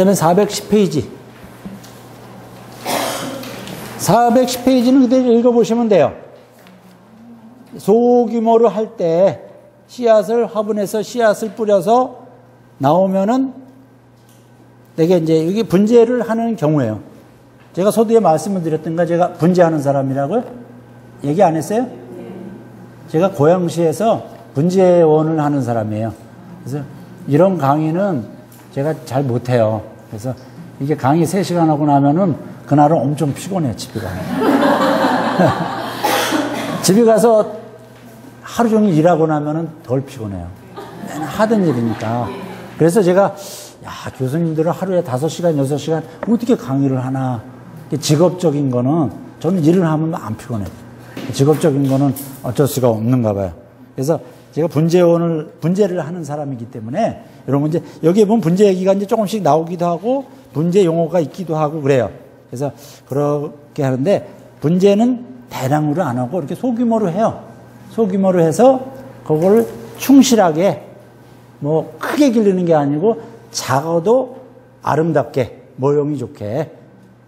그 다음에 410페이지. 410페이지는 그대로 읽어보시면 돼요. 소규모로 할 때 씨앗을 화분에서 씨앗을 뿌려서 나오면은 내게 이제 여기 분재를 하는 경우에요. 제가 소두에 말씀을 드렸던가 제가 분재하는 사람이라고요? 얘기 안 했어요? 제가 고양시에서 분재원을 하는 사람이에요. 그래서 이런 강의는 제가 잘 못해요. 그래서 이게 강의 3시간 하고 나면은 그날은 엄청 피곤해요, 집에 가면. 집에 가서 하루 종일 일하고 나면은 덜 피곤해요. 맨날 하던 일이니까. 그래서 제가, 야, 교수님들은 하루에 5시간, 6시간 어떻게 강의를 하나. 직업적인 거는 저는 일을 하면 안 피곤해요. 직업적인 거는 어쩔 수가 없는가 봐요. 그래서 제가 분재원을, 분재를 하는 사람이기 때문에 여러분 이제 여기에 보면 분재 얘기가 이제 조금씩 나오기도 하고 분재 용어가 있기도 하고 그래요. 그래서 그렇게 하는데 분재는 대량으로 안 하고 이렇게 소규모로 해요. 소규모로 해서 그걸 충실하게 뭐 크게 기르는 게 아니고 작아도 아름답게 모형이 좋게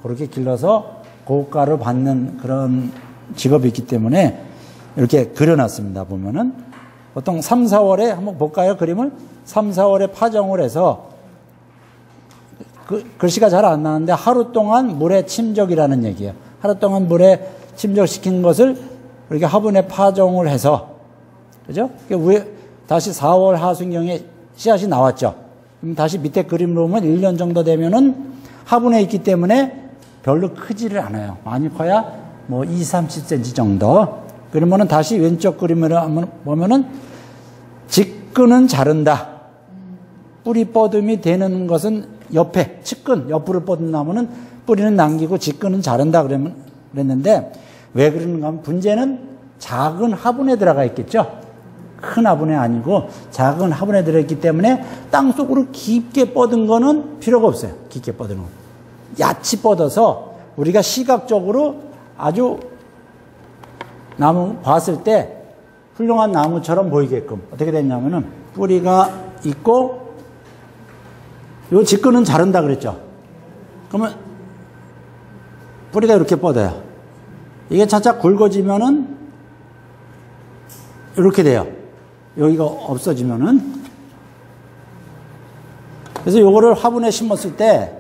그렇게 길러서 고가를 받는 그런 직업이 있기 때문에 이렇게 그려놨습니다. 보면은 보통 3, 4월에 한번 볼까요? 그림을 3, 4월에 파종을 해서 그 글씨가 잘 안 나는데 하루 동안 물에 침적이라는 얘기예요. 하루 동안 물에 침적시킨 것을 이렇게 화분에 파종을 해서 그죠? 위에 다시 4월 하순경에 씨앗이 나왔죠. 그럼 다시 밑에 그림으로 보면 1년 정도 되면은 화분에 있기 때문에 별로 크지를 않아요. 많이 커야 뭐 2, 30cm 정도. 그러면은 다시 왼쪽 그림을 한번 보면은 직근은 자른다. 뿌리 뻗음이 되는 것은 옆에 측근 옆으로 뻗은 나무는 뿌리는 남기고 직근은 자른다 그러면 그랬는데 왜 그러는가 하면 분재는 작은 화분에 들어가 있겠죠. 큰 화분에 아니고 작은 화분에 들어있기 때문에 땅 속으로 깊게 뻗은 거는 필요가 없어요. 깊게 뻗은 거. 얕이 뻗어서 우리가 시각적으로 아주 나무 봤을 때 훌륭한 나무처럼 보이게끔 어떻게 됐냐면은 뿌리가 있고 요 직근은 자른다 그랬죠. 그러면 뿌리가 이렇게 뻗어요. 이게 차차 굵어지면은 이렇게 돼요. 여기가 없어지면은 그래서 요거를 화분에 심었을 때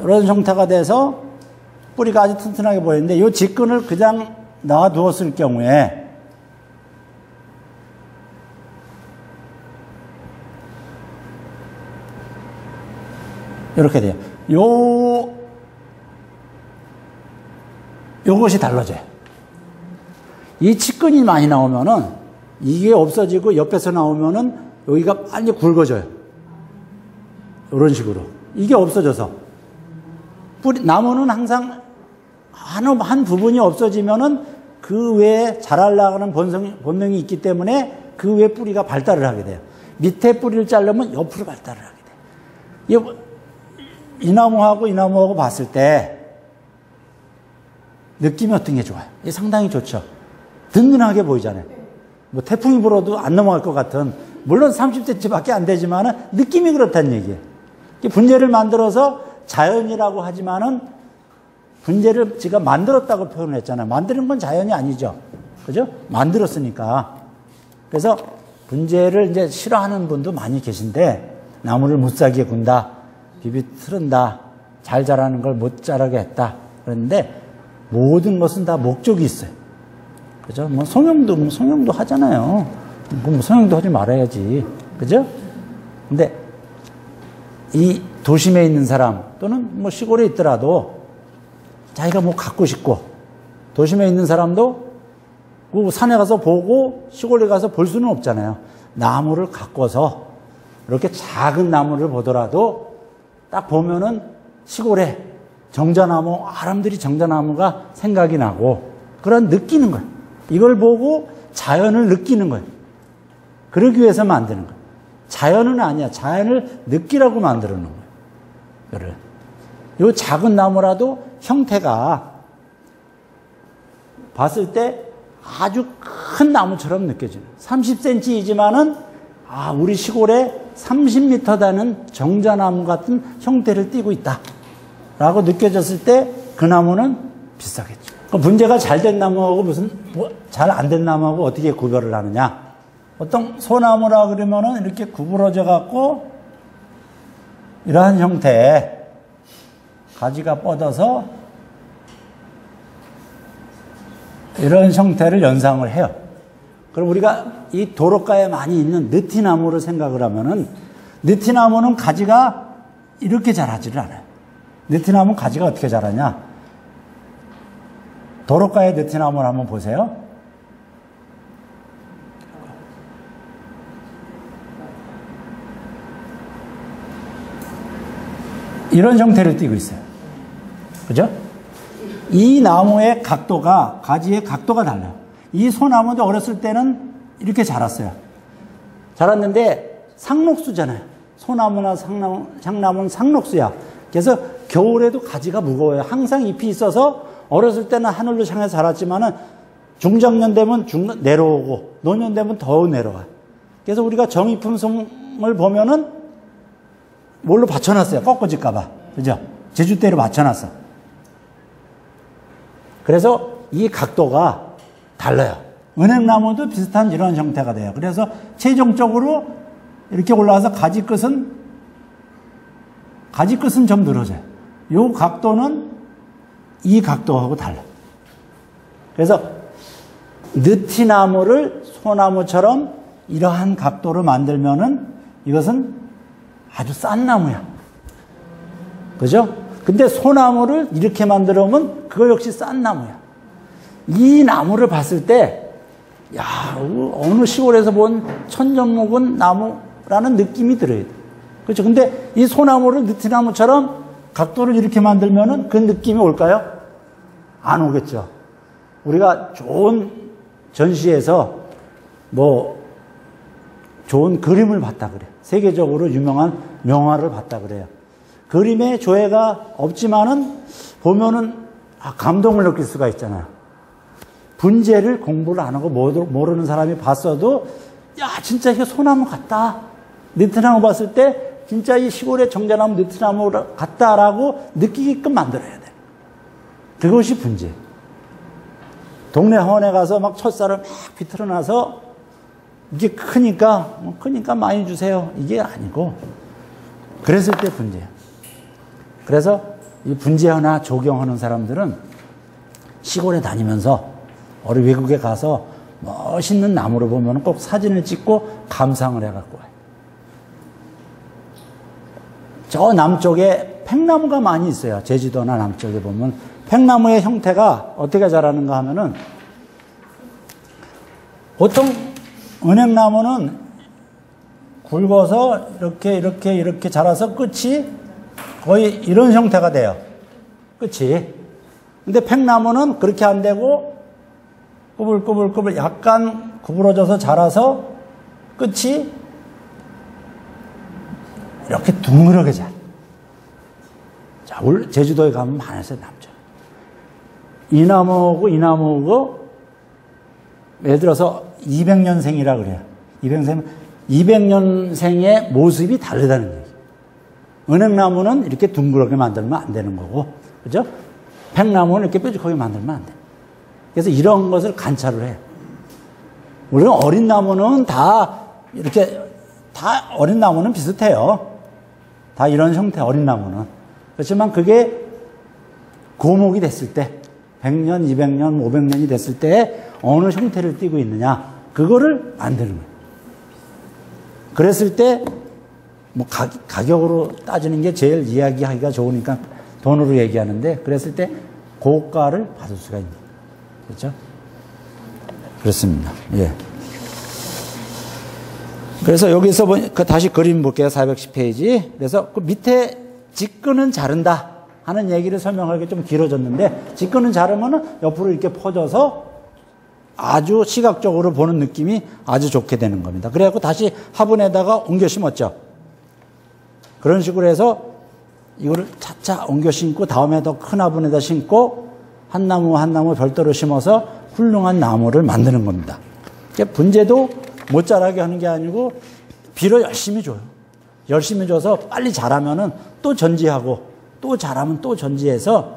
이런 형태가 돼서 뿌리가 아주 튼튼하게 보이는데 이 직근을 그냥 놔두었을 경우에 이렇게 돼요. 요 요것이 달라져요. 이 측근이 많이 나오면은 이게 없어지고 옆에서 나오면은 여기가 빨리 굵어져요. 이런 식으로. 이게 없어져서. 뿌리, 나무는 항상 한, 한 부분이 없어지면은 그 외에 자랄나가는 본성, 본능이 있기 때문에 그 외에 뿌리가 발달을 하게 돼요. 밑에 뿌리를 자르면 옆으로 발달을 하게 돼요. 이, 이 나무하고 이 나무하고 봤을 때 느낌이 어떤 게 좋아요? 이게 상당히 좋죠. 든든하게 보이잖아요. 뭐 태풍이 불어도 안 넘어갈 것 같은 물론 30cm밖에 안 되지만 느낌이 그렇다는 얘기예요. 분재를 만들어서 자연이라고 하지만은 분재를 제가 만들었다고 표현을 했잖아요. 만드는 건 자연이 아니죠. 그죠? 만들었으니까. 그래서 분재를 이제 싫어하는 분도 많이 계신데 나무를 못 살게 군다. 비비 틀은다. 잘 자라는 걸 못 자라게 했다. 그런데 모든 것은 다 목적이 있어요. 그죠? 뭐 성형도 뭐 성형도 하잖아요. 뭐 성형도 하지 말아야지. 그죠? 근데 이 도심에 있는 사람 또는 뭐 시골에 있더라도 자기가 뭐 갖고 싶고 도심에 있는 사람도 그 산에 가서 보고 시골에 가서 볼 수는 없잖아요. 나무를 가꿔서 이렇게 작은 나무를 보더라도 딱 보면은 시골에 정자나무, 아람들이 정자나무가 생각이 나고 그런 느끼는 거예요. 이걸 보고 자연을 느끼는 거예요. 그러기 위해서 만드는 거예요. 자연은 아니야. 자연을 느끼라고 만들어 놓은 거예요. 요 작은 나무라도 형태가 봤을 때 아주 큰 나무처럼 느껴지는 30cm이지만은 아 우리 시골에 30m 다는 정자나무 같은 형태를 띠고 있다. 라고 느껴졌을 때 그 나무는 비싸겠죠. 그 문제가 잘 된 나무하고 무슨 뭐잘안 된 나무하고 어떻게 구별을 하느냐? 어떤 소나무라 그러면은 이렇게 구부러져 갖고 이러한 형태의 가지가 뻗어서 이런 형태를 연상을 해요. 그럼 우리가 이 도로가에 많이 있는 느티나무를 생각을 하면은 느티나무는 가지가 이렇게 자라지를 않아요. 느티나무 가지가 어떻게 자라냐? 도로가의 느티나무를 한번 보세요. 이런 형태를 띠고 있어요. 그죠? 이 나무의 각도가, 가지의 각도가 달라요. 이 소나무도 어렸을 때는 이렇게 자랐어요. 자랐는데 상록수잖아요. 소나무나 상나무, 향나무는 상록수야. 그래서 겨울에도 가지가 무거워요. 항상 잎이 있어서 어렸을 때는 하늘로 향해 자랐지만은 중장년 되면 중, 내려오고 노년 되면 더 내려와. 그래서 우리가 정이품성을 보면은 뭘로 받쳐놨어요. 꺾어질까봐. 그죠? 제주대로 받쳐놨어. 그래서 이 각도가 달라요. 은행나무도 비슷한 이런 형태가 돼요. 그래서 최종적으로 이렇게 올라와서 가지 끝은 가지 끝은 좀 늘어져요. 이 각도는 이 각도하고 달라. 그래서 느티나무를 소나무처럼 이러한 각도로 만들면은 이것은 아주 싼 나무야. 그죠? 근데 소나무를 이렇게 만들어 면 그거 역시 싼 나무야. 이 나무를 봤을 때, 야, 어느 시골에서 본 천년 묵은 나무라는 느낌이 들어요. 그렇죠. 근데 이 소나무를 느티나무처럼 각도를 이렇게 만들면은 그 느낌이 올까요? 안 오겠죠. 우리가 좋은 전시에서 뭐 좋은 그림을 봤다 그래요. 세계적으로 유명한 명화를 봤다 그래요. 그림의 조예가 없지만은 보면은 아, 감동을 느낄 수가 있잖아요. 분재를 공부를 안 하고 모르는 사람이 봤어도 야 진짜 이게 소나무 같다. 니트나무 봤을 때 진짜 이 시골의 정자나무 느티나무 같다라고 느끼게끔 만들어야 돼. 그것이 분재. 동네 하원에 가서 막 첫살을 막 비틀어놔서 이게 크니까 뭐 크니까 많이 주세요. 이게 아니고 그랬을 때 분재. 그래서 이 분재하나 조경하는 사람들은 시골에 다니면서 어디 외국에 가서 멋있는 나무를 보면 꼭 사진을 찍고 감상을 해갖고 와요. 저 남쪽에 팽나무가 많이 있어요. 제주도나 남쪽에 보면 팽나무의 형태가 어떻게 자라는가 하면은 보통 은행나무는 굵어서 이렇게 이렇게 이렇게 자라서 끝이 거의 이런 형태가 돼요. 끝이. 근데 팽나무는 그렇게 안 되고 꾸불꾸불꾸불 약간 구부러져서 자라서 끝이 이렇게 둥그렇게 자. 자, 제주도에 가면 많아서 남죠. 이 나무고 이 나무고 예를 들어서 200년생이라 그래요. 200년생 200년생의 모습이 다르다는 얘기. 은행나무는 이렇게 둥그렇게 만들면 안 되는 거고, 그죠? 백나무는 이렇게 뾰족하게 만들면 안 돼. 그래서 이런 것을 관찰을 해요. 우리는 어린 나무는 다 이렇게 다 어린 나무는 비슷해요. 다 이런 형태 어린 나무는. 그렇지만 그게 고목이 됐을 때 100년, 200년, 500년이 됐을 때 어느 형태를 띠고 있느냐 그거를 만드는 거예요. 그랬을 때 뭐 가 격으로 따지는 게 제일 이야기하기가 좋으니까 돈으로 얘기하는데 그랬을 때 고가를 받을 수가 있는 거예요. 그렇죠? 그렇습니다. 예. 그래서 여기서 그 다시 그림 볼게요. 410페이지. 그래서 그 밑에 직근은 자른다 하는 얘기를 설명하기 좀 길어졌는데 직근은 자르면은 옆으로 이렇게 퍼져서 아주 시각적으로 보는 느낌이 아주 좋게 되는 겁니다. 그래갖고 다시 화분에다가 옮겨 심었죠. 그런 식으로 해서 이거를 차차 옮겨 심고 다음에 더 큰 화분에다 심고 한 나무 한 나무 별도로 심어서 훌륭한 나무를 만드는 겁니다. 분재도 못 자라게 하는 게 아니고 비료 열심히 줘요. 열심히 줘서 빨리 자라면은 또 전지하고 또 자라면 또 전지해서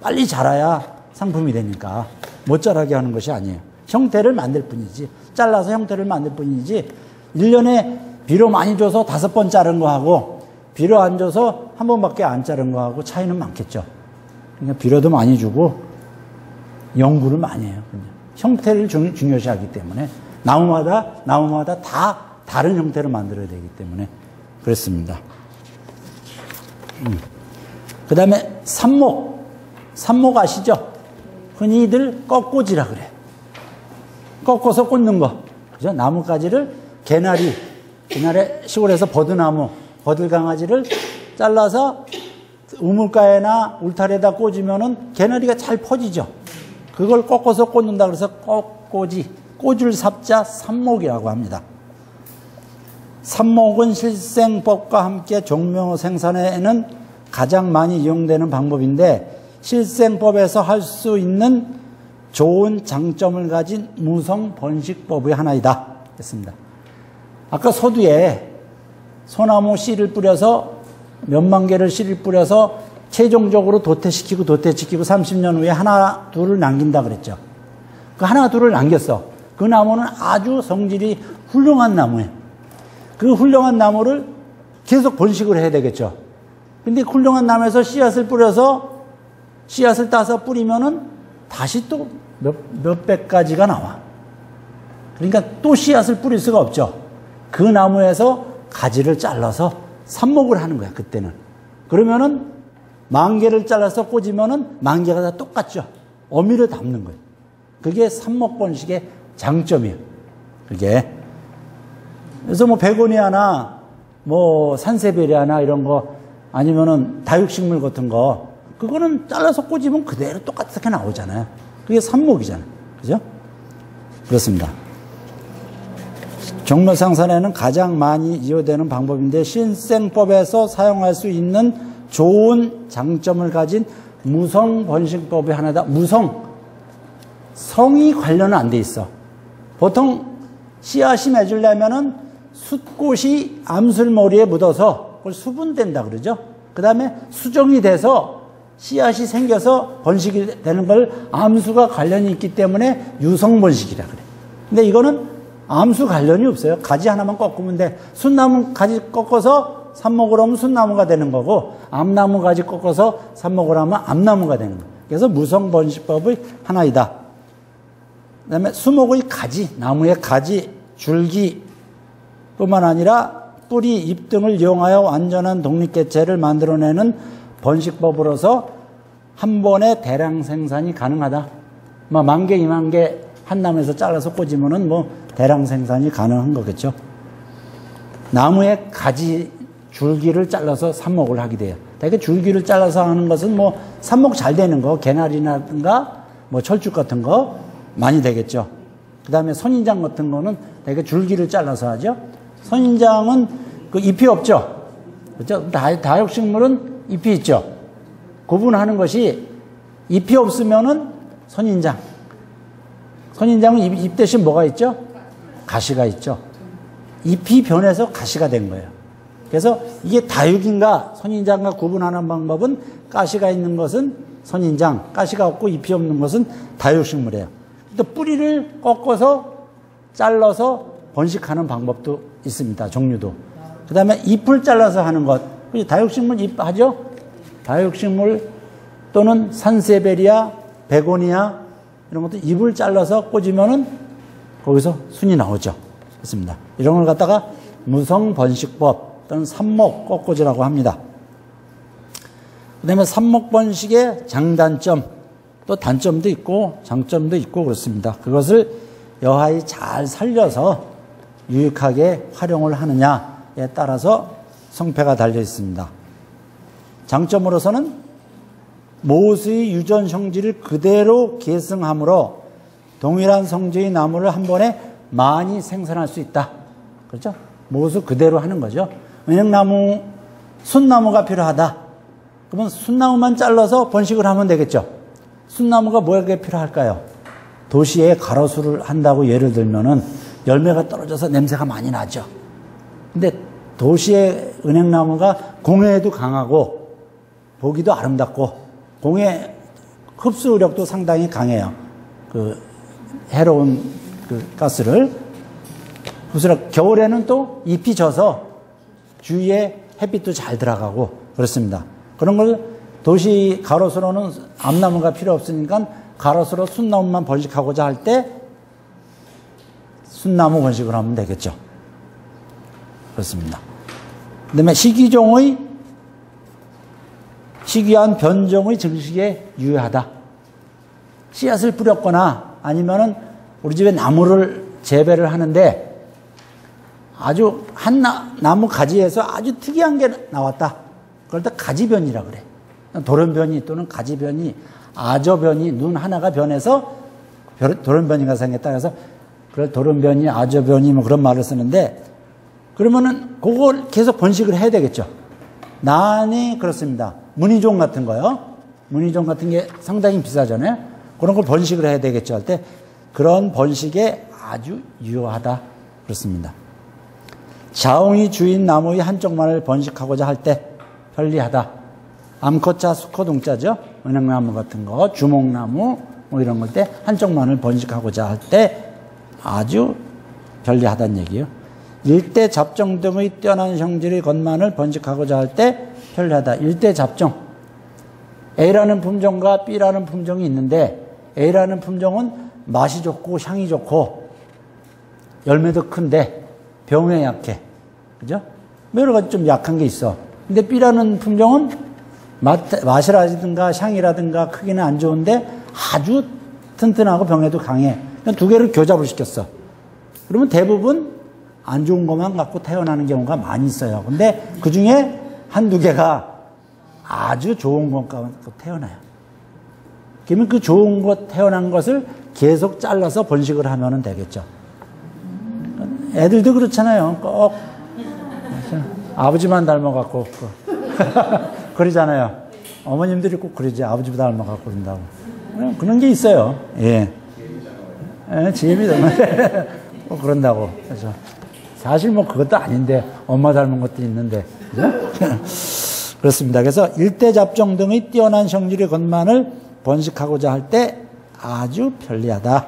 빨리 자라야 상품이 되니까 못 자라게 하는 것이 아니에요. 형태를 만들 뿐이지. 잘라서 형태를 만들 뿐이지. 1년에 비료 많이 줘서 다섯 번 자른 거하고 비료 안 줘서 한 번밖에 안 자른 거하고 차이는 많겠죠. 그러니까 비료도 많이 주고 연구를 많이 해요. 형태를 중, 요시하기 때문에 나무마다 나무마다 다 다른 형태를 만들어야 되기 때문에 그렇습니다. 음. 그 다음에 삽목. 삽목 아시죠? 흔히들 꺾꽂이라 그래. 꺾어서 꽂는 거. 그죠? 나뭇가지를 개나리, 옛날에 시골에서 버드나무, 버들강아지를 잘라서 우물가에나 울타리에다 꽂으면은 개나리가 잘 퍼지죠. 그걸 꺾어서 꽂는다 그래서 꺾꽂이, 꽂을 삽자 삽목이라고 합니다. 삽목은 실생법과 함께 종묘 생산에는 가장 많이 이용되는 방법인데 실생법에서 할 수 있는 좋은 장점을 가진 무성 번식법의 하나이다. 했습니다. 아까 소두에 소나무 씨를 뿌려서 몇만 개를 씨를 뿌려서 최종적으로 도태시키고 도태시키고 30년 후에 하나 둘을 남긴다 그랬죠. 그 하나 둘을 남겼어. 그 나무는 아주 성질이 훌륭한 나무예요. 그 훌륭한 나무를 계속 번식을 해야 되겠죠. 근데 훌륭한 나무에서 씨앗을 뿌려서 씨앗을 따서 뿌리면은 다시 또 몇, 몇백 가지가 나와. 그러니까 또 씨앗을 뿌릴 수가 없죠. 그 나무에서 가지를 잘라서 삽목을 하는 거야, 그때는. 그러면은 만 개를 잘라서 꽂으면은 만 개가 다 똑같죠. 어미를 담는 거예요. 그게 삽목 번식의 장점이에요. 그게. 그래서 뭐 베고니아나 뭐 산세베리아나 이런 거 아니면은 다육식물 같은 거 그거는 잘라서 꽂으면 그대로 똑같게 나오잖아요. 그게 삽목이잖아요. 그죠? 그렇습니다. 종묘상산에는 가장 많이 이용되는 방법인데 신생법에서 사용할 수 있는 좋은 장점을 가진 무성 번식법의 하나다. 무성 성이 관련은 안 돼 있어. 보통 씨앗이 맺으려면은 숫꽃이 암술머리에 묻어서 그걸 수분된다 그러죠. 그 다음에 수정이 돼서 씨앗이 생겨서 번식이 되는 걸 암수가 관련이 있기 때문에 유성 번식이라 그래. 근데 이거는 암수 관련이 없어요. 가지 하나만 꺾으면 돼. 순나무 가지 꺾어서 삽목을 하면 순나무가 되는 거고 암나무 가지 꺾어서 삽목을 하면 암나무가 되는 거예요. 그래서 무성 번식법의 하나이다. 그다음에 수목의 가지, 나무의 가지, 줄기 뿐만 아니라 뿌리, 잎 등을 이용하여 완전한 독립 개체를 만들어내는 번식법으로서 한 번에 대량 생산이 가능하다. 뭐 만 개, 이만 개 한 나무에서 잘라서 꽂으면은 뭐 대량 생산이 가능한 거겠죠. 나무의 가지 줄기를 잘라서 삽목을 하게 돼요. 대개 줄기를 잘라서 하는 것은 뭐 삽목 잘 되는 거, 개나리나든가 뭐 철쭉 같은 거 많이 되겠죠. 그 다음에 선인장 같은 거는 대개 줄기를 잘라서 하죠. 선인장은 그 잎이 없죠. 그죠? 다육식물은 잎이 있죠. 구분하는 것이 잎이 없으면은 선인장. 선인장은 잎, 잎 대신 뭐가 있죠? 가시가 있죠. 잎이 변해서 가시가 된 거예요. 그래서 이게 다육인가 선인장과 구분하는 방법은 가시가 있는 것은 선인장, 가시가 없고 잎이 없는 것은 다육식물이에요. 또 뿌리를 꺾어서 잘라서 번식하는 방법도 있습니다. 종류도. 그 다음에 잎을 잘라서 하는 것. 다육식물 잎 하죠? 다육식물 또는 산세베리아, 베고니아 이런 것도 잎을 잘라서 꽂으면은 거기서 순이 나오죠. 그렇습니다. 이런 걸 갖다가 무성 번식법 또는 삽목 꺾꽂이라고 합니다. 그 다음에 삽목 번식의 장단점 또 단점도 있고 장점도 있고 그렇습니다. 그것을 여하이 잘 살려서 유익하게 활용을 하느냐에 따라서 성패가 달려 있습니다. 장점으로서는 모수의 유전 성질을 그대로 계승함으로 동일한 성질의 나무를 한 번에 많이 생산할 수 있다. 그렇죠? 모수 그대로 하는 거죠. 은행나무, 순나무가 필요하다. 그러면 순나무만 잘라서 번식을 하면 되겠죠. 순나무가 뭐에 필요할까요? 도시에 가로수를 한다고 예를 들면은 열매가 떨어져서 냄새가 많이 나죠. 근데 도시의 은행나무가 공해에도 강하고 보기도 아름답고 공해 흡수력도 상당히 강해요. 그 해로운 그 가스를 흡수력 겨울에는 또 잎이 져서 주위에 햇빛도 잘 들어가고 그렇습니다. 그런 걸 도시 가로수로는 암나무가 필요 없으니까 가로수로 순나무만 번식하고자 할 때 순나무 번식을 하면 되겠죠. 그렇습니다. 그 다음에 시기종의 시기한 변종의 증식에 유효하다. 씨앗을 뿌렸거나 아니면은 우리 집에 나무를 재배를 하는데 아주 한 나, 무 가지에서 아주 특이한 게 나왔다. 그럴 때 가지변이라 그래. 돌연변이 또는 가지변이 아저변이 눈 하나가 변해서 돌연변이가 생겼다. 그래서 그걸 돌연변이 아저변이 뭐 그런 말을 쓰는데 그러면은 그걸 계속 번식을 해야 되겠죠. 난이 그렇습니다. 무늬종 같은 거요. 무늬종 같은 게 상당히 비싸잖아요. 그런 걸 번식을 해야 되겠죠. 할 때 그런 번식에 아주 유효하다. 그렇습니다. 자웅이 주인 나무의 한쪽만을 번식하고자 할 때 편리하다. 암컷자, 수컷동자죠. 은행나무 같은 거, 주목나무 뭐 이런 걸 때 한쪽만을 번식하고자 할 때 아주 편리하다는 얘기예요. 일대 잡종 등의 뛰어난 형질의 것만을 번식하고자 할 때 편리하다. 일대 잡종. A라는 품종과 B라는 품종이 있는데 A라는 품종은 맛이 좋고 향이 좋고 열매도 큰데 병에 약해. 그죠? 뭐 여러 가지 좀 약한 게 있어. 근데 B라는 품종은 맛, 맛이라든가 향이라든가 크기는 안 좋은데 아주 튼튼하고 병에도 강해. 두 개를 교잡을 시켰어. 그러면 대부분 안 좋은 것만 갖고 태어나는 경우가 많이 있어요. 근데 그 중에 한두 개가 아주 좋은 것 갖고 태어나요. 그러면 그 좋은 것 태어난 것을 계속 잘라서 번식을 하면 되겠죠. 애들도 그렇잖아요. 꼭 아버지만 닮아갖고 그러잖아요. 어머님들이 꼭 그러지 아버지 닮아갖고 그런다고 그런 게 있어요. 예, 예 재미다. 뭐 그런다고 그래서 사실 뭐 그것도 아닌데 엄마 닮은 것도 있는데 그렇습니다. 그래서 일대 잡종 등의 뛰어난 성질의 것만을 번식하고자 할 때 아주 편리하다.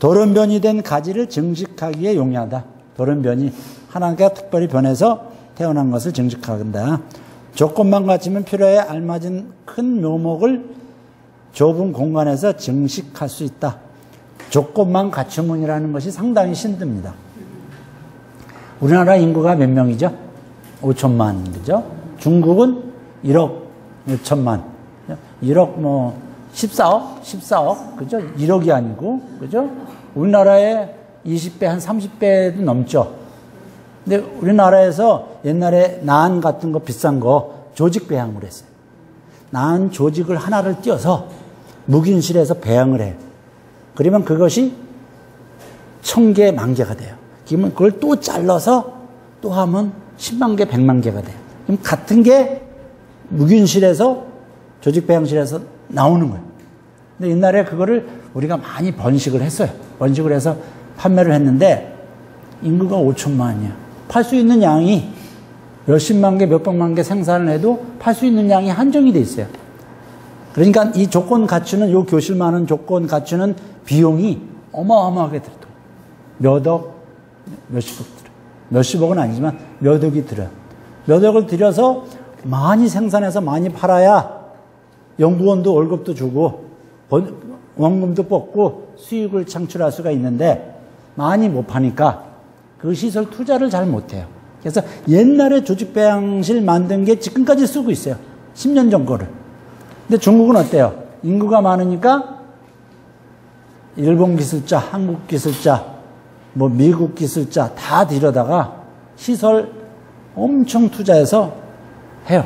돌연변이 된 가지를 증식하기에 용이하다. 돌연변이 하나님께 특별히 변해서 태어난 것을 증식한다. 조건만 갖추면 필요에 알맞은 큰 묘목을 좁은 공간에서 증식할 수 있다. 조건만 갖추면이라는 것이 상당히 힘듭니다. 우리나라 인구가 몇 명이죠? 5천만, 그죠? 중국은 1억 6천만. 1억 뭐 14억? 14억? 그죠? 1억이 아니고, 그죠? 우리나라의 20배, 한 30배도 넘죠. 근데 우리나라에서 옛날에 난 같은 거 비싼 거 조직 배양을 했어요. 난 조직을 하나를 띄어서 묵인실에서 배양을 해요. 그러면 그것이 천 개, 만 개가 돼요. 그러면 그걸 또 잘라서 또 하면 10만 개, 100만 개가 돼요. 그럼 같은 게 묵인실에서 조직 배양실에서 나오는 거예요. 근데 옛날에 그거를 우리가 많이 번식을 했어요. 번식을 해서 판매를 했는데 인구가 5천만이야. 팔 수 있는 양이 몇십만 개, 몇백만 개 생산을 해도 팔 수 있는 양이 한정이 돼 있어요. 그러니까 이 조건 갖추는 요 교실만은 조건 갖추는 비용이 어마어마하게 들어. 몇 억, 몇십억 들어. 몇십억은 아니지만 몇 억이 들어요. 몇 억을 들여서 많이 생산해서 많이 팔아야 연구원도 월급도 주고 원금도 뽑고 수익을 창출할 수가 있는데 많이 못 파니까 그 시설 투자를 잘 못해요. 그래서 옛날에 조직배양실 만든 게 지금까지 쓰고 있어요. 10년 전 거를. 근데 중국은 어때요? 인구가 많으니까 일본 기술자, 한국 기술자, 뭐 미국 기술자 다 들여다가 시설 엄청 투자해서 해요.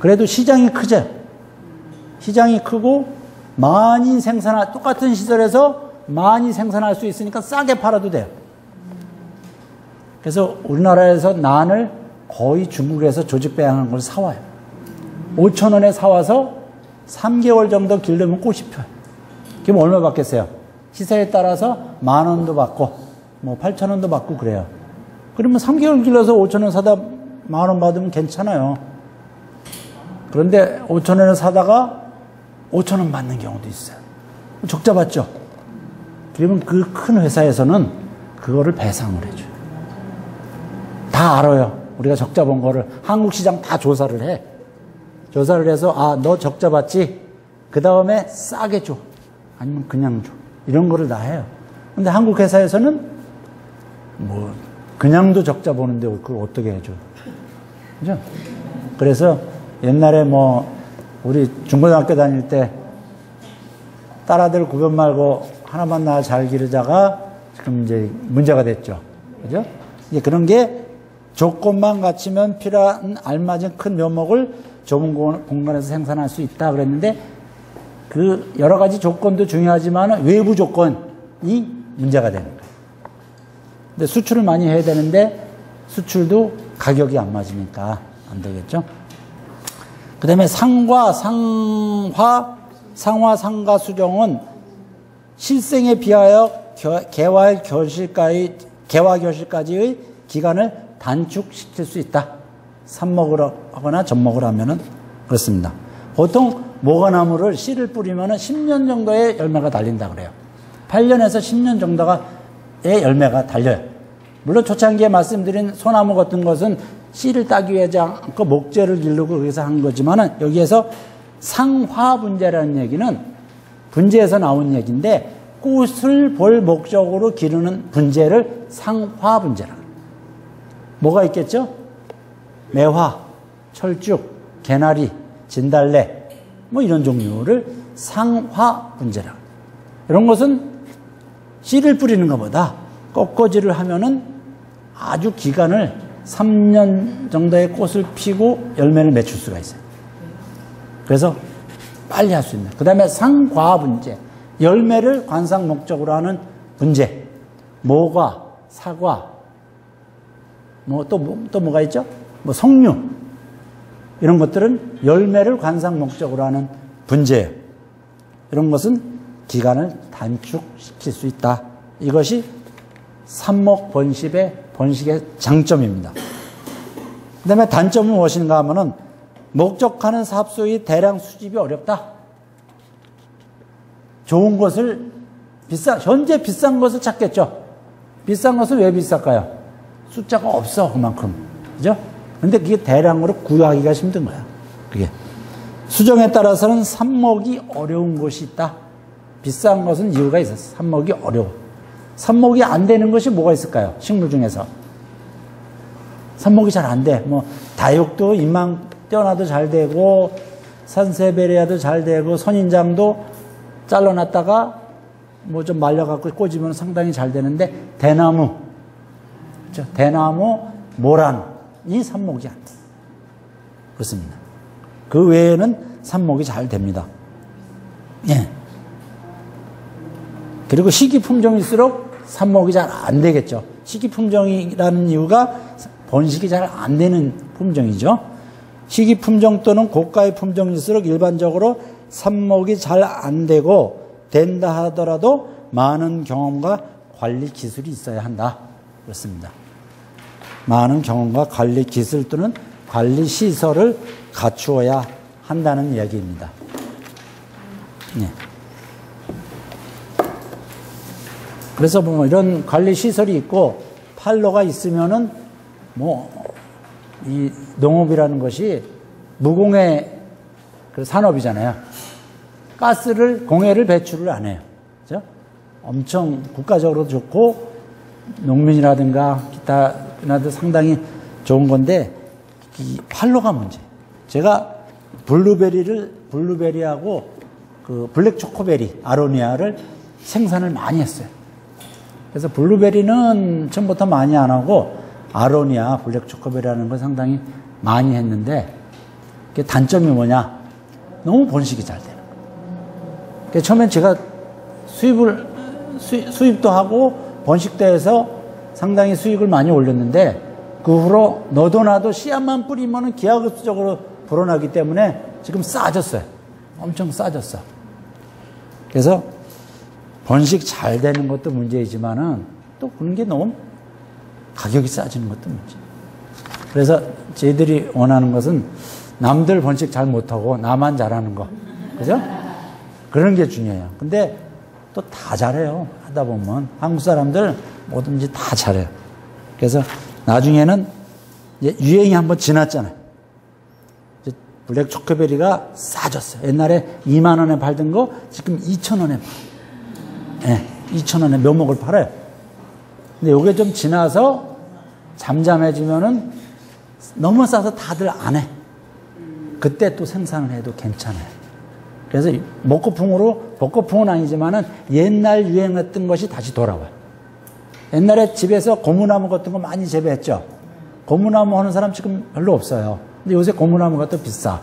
그래도 시장이 크죠. 시장이 크고 많이 생산할 똑같은 시설에서 많이 생산할 수 있으니까 싸게 팔아도 돼요. 그래서 우리나라에서 난을 거의 중국에서 조직 배양한 걸 사와요. 5천 원에 사와서 3개월 정도 길르면 꽃이 펴요. 그럼 얼마 받겠어요? 시세에 따라서 만 원도 받고 뭐 8천 원도 받고 그래요. 그러면 3개월 길러서 5천 원 사다 만 원 받으면 괜찮아요. 그런데 5천 원을 사다가 5천 원 받는 경우도 있어요. 적자 받죠. 그러면 그 큰 회사에서는 그거를 배상을 해줘요. 다 알아요. 우리가 적자 본 거를 한국 시장 다 조사를 해. 조사를 해서 아 너 적자 받지? 그 다음에 싸게 줘. 아니면 그냥 줘. 이런 거를 다 해요. 근데 한국 회사에서는 뭐 그냥도 적자 보는데 그걸 어떻게 해줘? 그죠? 그래서 옛날에 뭐 우리 중고등학교 다닐 때 딸아들 구변 말고 하나만 낳아 잘 기르자가 지금 이제 문제가 됐죠. 그죠? 이제 그런 게 조건만 갖추면 필요한 알맞은 큰 묘목을 좁은 공간에서 생산할 수 있다 그랬는데 그 여러 가지 조건도 중요하지만 외부 조건이 문제가 되는 거예요. 근데 수출을 많이 해야 되는데 수출도 가격이 안 맞으니까 안 되겠죠. 그 다음에 상과 상화, 상화, 상가 수정은 실생에 비하여 개화 결실까지, 개화 결실까지의 기간을 단축시킬 수 있다. 삽목을 하거나 접목을 하면은 그렇습니다. 보통 모과나무를 씨를 뿌리면 10년 정도의 열매가 달린다 그래요. 8년에서 10년 정도의 열매가 달려요. 물론 초창기에 말씀드린 소나무 같은 것은 씨를 따기 위하지 않고 목재를 기르고 거기서 한 거지만은 여기에서 상화 분재라는 얘기는 분재에서 나온 얘기인데 꽃을 볼 목적으로 기르는 분재를 상화 분재라. 뭐가 있겠죠? 매화, 철쭉, 개나리, 진달래, 뭐 이런 종류를 상화 분재라. 이런 것은 씨를 뿌리는 것보다 꺾어지를 하면은 아주 기간을 3년 정도의 꽃을 피고 열매를 맺출 수가 있어요. 그래서 빨리 할 수 있는. 그 다음에 상과 분재. 열매를 관상 목적으로 하는 분재. 모과, 사과, 뭐 또, 뭐, 또 뭐가 있죠? 뭐 석류. 이런 것들은 열매를 관상 목적으로 하는 분재예요. 이런 것은 기간을 단축시킬 수 있다. 이것이 삼목 번식의 번식의 장점입니다. 그 다음에 단점은 무엇인가 하면은 목적하는 삽수의 대량 수집이 어렵다. 좋은 것을 비싼 현재 비싼 것을 찾겠죠. 비싼 것은 왜 비쌀까요? 숫자가 없어 그만큼 그죠? 근데 그게 대량으로 구하기가 힘든 거야. 그게 수정에 따라서는 삽목이 어려운 것이 있다. 비싼 것은 이유가 있었어. 삽목이 어려워. 삽목이 안 되는 것이 뭐가 있을까요? 식물 중에서. 삽목이 잘 안 돼. 뭐, 다육도 인망 떼어놔도 잘 되고, 산세베리아도 잘 되고, 선인장도 잘라놨다가 뭐 좀 말려갖고 꽂으면 상당히 잘 되는데, 대나무. 그렇죠? 대나무, 모란이 삽목이 안 돼. 그렇습니다. 그 외에는 삽목이 잘 됩니다. 예. 그리고 시기 품종일수록 삽목이 잘 안 되겠죠. 시기 품종이라는 이유가 번식이 잘 안 되는 품종이죠. 시기 품종 또는 고가의 품종일수록 일반적으로 삽목이 잘 안 되고 된다 하더라도 많은 경험과 관리 기술이 있어야 한다. 그렇습니다. 많은 경험과 관리 기술 또는 관리 시설을 갖추어야 한다는 이야기입니다. 네. 그래서 뭐 이런 관리 시설이 있고 판로가 있으면은 뭐 이 농업이라는 것이 무공해 그 산업이잖아요. 가스를 공해를 배출을 안 해요. 그죠? 엄청 국가적으로 좋고 농민이라든가 기타나도 상당히 좋은 건데 이 판로가 문제. 제가 블루베리를 블루베리하고 그 black chokeberry 아로니아를 생산을 많이 했어요. 그래서 블루베리는 처음부터 많이 안 하고 아로니아, 블랙 초코베리라는 걸 상당히 많이 했는데 그 단점이 뭐냐? 너무 번식이 잘 되는 거예요. 처음엔 제가 수입을 수 입, 도 하고 번식도 해서 상당히 수익을 많이 올렸는데 그 후로 너도 나도 씨앗만 뿌리면 기하급수적으로 불어나기 때문에 지금 싸졌어요. 엄청 싸졌어. 그래서 번식 잘 되는 것도 문제이지만은 또 그런 게 너무 가격이 싸지는 것도 문제. 그래서 저희들이 원하는 것은 남들 번식 잘 못하고 나만 잘하는 거. 그죠? 그런 게 중요해요. 근데 또 다 잘해요. 하다 보면. 한국 사람들 뭐든지 다 잘해요. 그래서 나중에는 유행이 한번 지났잖아요. 블랙 초코베리가 싸졌어요. 옛날에 2만 원에 팔던 거 지금 2천 원에 팔아요. 네, 2천 원에 묘목을 팔아요. 근데 이게 좀 지나서 잠잠해지면은 너무 싸서 다들 안 해. 그때 또 생산을 해도 괜찮아요. 그래서 먹거풍으로 먹거풍은 아니지만은 옛날 유행했던 것이 다시 돌아와요. 옛날에 집에서 고무나무 같은 거 많이 재배했죠. 고무나무 하는 사람 지금 별로 없어요. 근데 요새 고무나무가 또 비싸.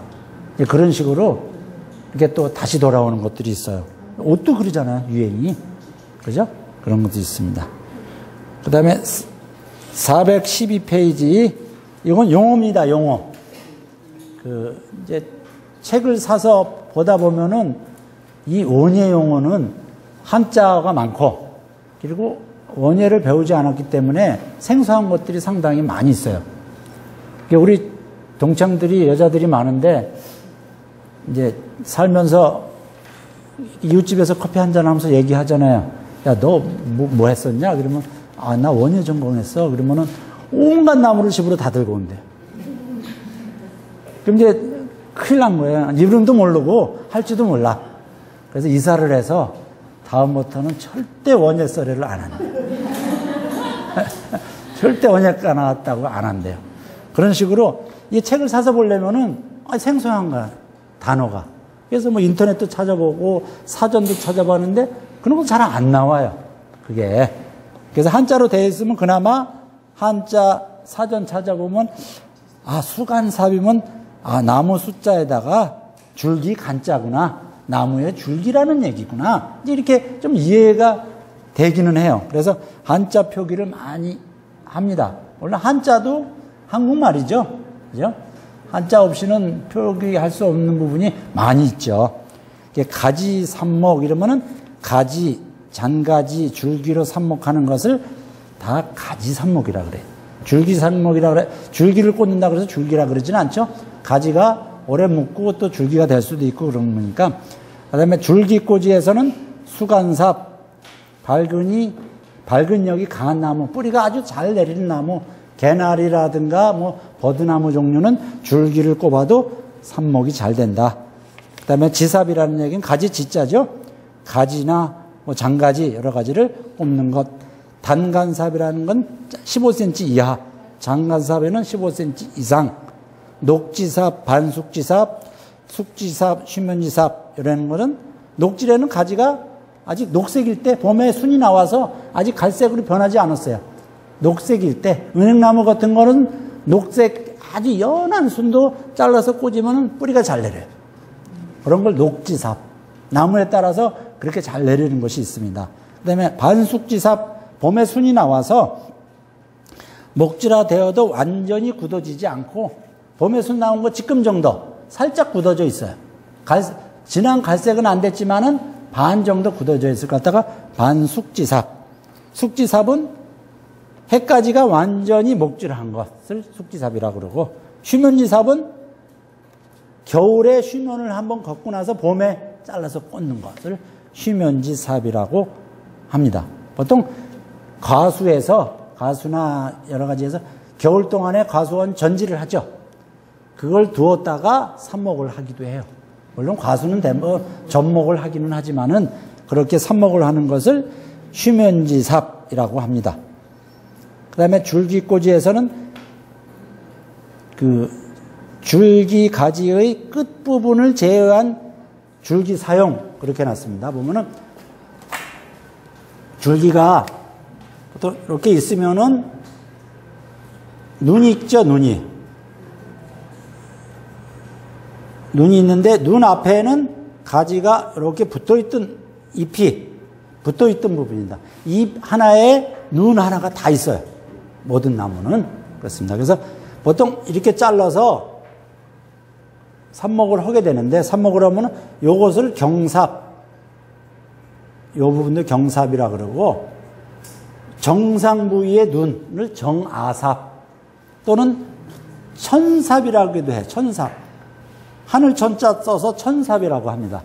그런 식으로 이게 또 다시 돌아오는 것들이 있어요. 옷도 그러잖아요. 유행이. 그죠? 그런 것도 있습니다. 그 다음에 412페이지. 이건 용어입니다. 용어. 그, 이제 책을 사서 보다 보면은 이 원예 용어는 한자가 많고 그리고 원예를 배우지 않았기 때문에 생소한 것들이 상당히 많이 있어요. 우리 동창들이 여자들이 많은데 이제 살면서 이웃집에서 커피 한 잔 하면서 얘기하잖아요. 야, 너 뭐 뭐 했었냐? 그러면 아, 나 원예 전공했어. 그러면은 온갖 나무를 집으로 다 들고 온대. 그럼 이제 큰일 난 거예요. 이름도 모르고 할지도 몰라. 그래서 이사를 해서 다음부터는 절대 원예 썰이를 안 한다. 절대 원예가 나왔다고 안 한대요. 그런 식으로 이 책을 사서 보려면은 아, 생소한 거야. 단어가. 그래서 뭐 인터넷도 찾아보고 사전도 찾아봤는데 그런 거잘안 나와요. 그게. 그래서 한자로 되어 있으면 그나마 한자 사전 찾아보면 아 수간삽이면 아, 나무 숫자에다가 줄기 간자구나. 나무의 줄기라는 얘기구나. 이렇게 좀 이해가 되기는 해요. 그래서 한자 표기를 많이 합니다. 원래 한자도 한국말이죠. 그죠? 한자 없이는 표기할 수 없는 부분이 많이 있죠. 가지, 삽목 이러면은 가지, 잔가지, 줄기로 삽목하는 것을 다 가지 삽목이라 그래. 줄기 삽목이라 그래. 줄기를 꽂는다 그래서 줄기라 그러지는 않죠. 가지가 오래 묵고 또 줄기가 될 수도 있고 그런 거니까. 그 다음에 줄기 꽂이에서는 수간삽, 밝은이, 밝은 력이 강한 나무, 뿌리가 아주 잘 내리는 나무, 개나리라든가 뭐 버드나무 종류는 줄기를 꼽아도 삽목이 잘 된다. 그 다음에 지삽이라는 얘기는 가지 지자죠. 가지나 뭐 장가지 여러 가지를 꼽는 것. 단간삽이라는 건 15cm 이하, 장간삽에는 15cm 이상. 녹지삽, 반숙지삽, 숙지삽, 쉬면지삽 이런 거는 녹지에는 가지가 아직 녹색일 때 봄에 순이 나와서 아직 갈색으로 변하지 않았어요. 녹색일 때 은행나무 같은 거는 녹색 아주 연한 순도 잘라서 꽂으면 뿌리가 잘 내려요. 그런 걸 녹지삽 나무에 따라서 그렇게 잘 내리는 것이 있습니다. 그 다음에 반숙지삽 봄에 순이 나와서 목지라 되어도 완전히 굳어지지 않고 봄에 순 나온 거 지금 정도 살짝 굳어져 있어요. 갈, 진한 갈색은 안 됐지만은 반 정도 굳어져 있을 것 같다가 반숙지삽. 숙지삽은 해까지가 완전히 목질한 것을 숙지삽이라고 그러고 쉬면지삽은 겨울에 쉬면을 한번 걷고 나서 봄에 잘라서 꽂는 것을 쉬면지삽이라고 합니다. 보통 가수에서 가수나 여러 가지에서 겨울 동안에 가수원 전지를 하죠. 그걸 두었다가 삽목을 하기도 해요. 물론 과수는 대뭐 접목을 하기는 하지만은 그렇게 삽목을 하는 것을 쉬면지삽이라고 합니다. 그 다음에 줄기꽂이에서는 그 줄기 가지의 끝 부분을 제어한 줄기 사용 그렇게 놨습니다. 보면은 줄기가 또 이렇게 있으면은 눈이 있죠, 눈이. 눈이 있는데 눈 앞에는 가지가 이렇게 붙어 있던 잎이 붙어 있던 부분입니다. 잎 하나에 눈 하나가 다 있어요. 모든 나무는 그렇습니다. 그래서 보통 이렇게 잘라서 삽목을 하게 되는데 삽목을 하면 요것을 경삽 요 부분도 경삽이라 그러고 정상 부위의 눈을 정아삽 또는 천삽이라고도 해. 천삽. 하늘 천자 써서 천삽이라고 합니다.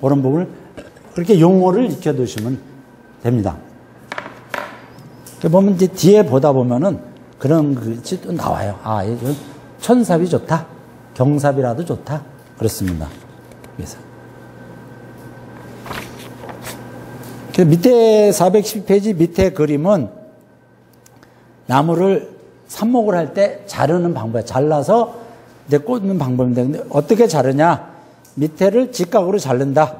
그런 부분을 그렇게 용어를 익혀두시면 됩니다. 보면 이제 뒤에 보다 보면은 그런 것이 또 나와요. 아, 천삽이 좋다. 경삽이라도 좋다. 그렇습니다. 그래서. 그 밑에 410페이지 밑에 그림은 나무를 삽목을 할 때 자르는 방법이에요. 잘라서 이제 꽂는 방법인데 근데 어떻게 자르냐? 밑에를 직각으로 자른다.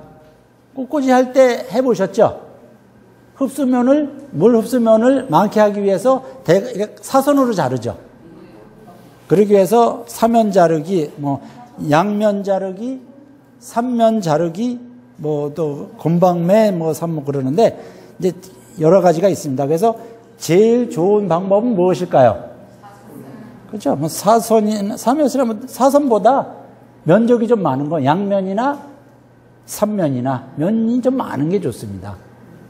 꽂꽂이 할 때 해보셨죠? 흡수면을 물 흡수면을 많게 하기 위해서 사선으로 자르죠. 그러기 위해서 사면 자르기, 뭐 양면 자르기, 삼면 자르기, 뭐또 곰방매 뭐 삼목 그러는데 이제 여러 가지가 있습니다. 그래서 제일 좋은 방법은 무엇일까요? 그렇죠. 뭐 사선이 사면이라면 사선보다 면적이 좀 많은 거 양면이나 삼면이나 면이 좀 많은 게 좋습니다.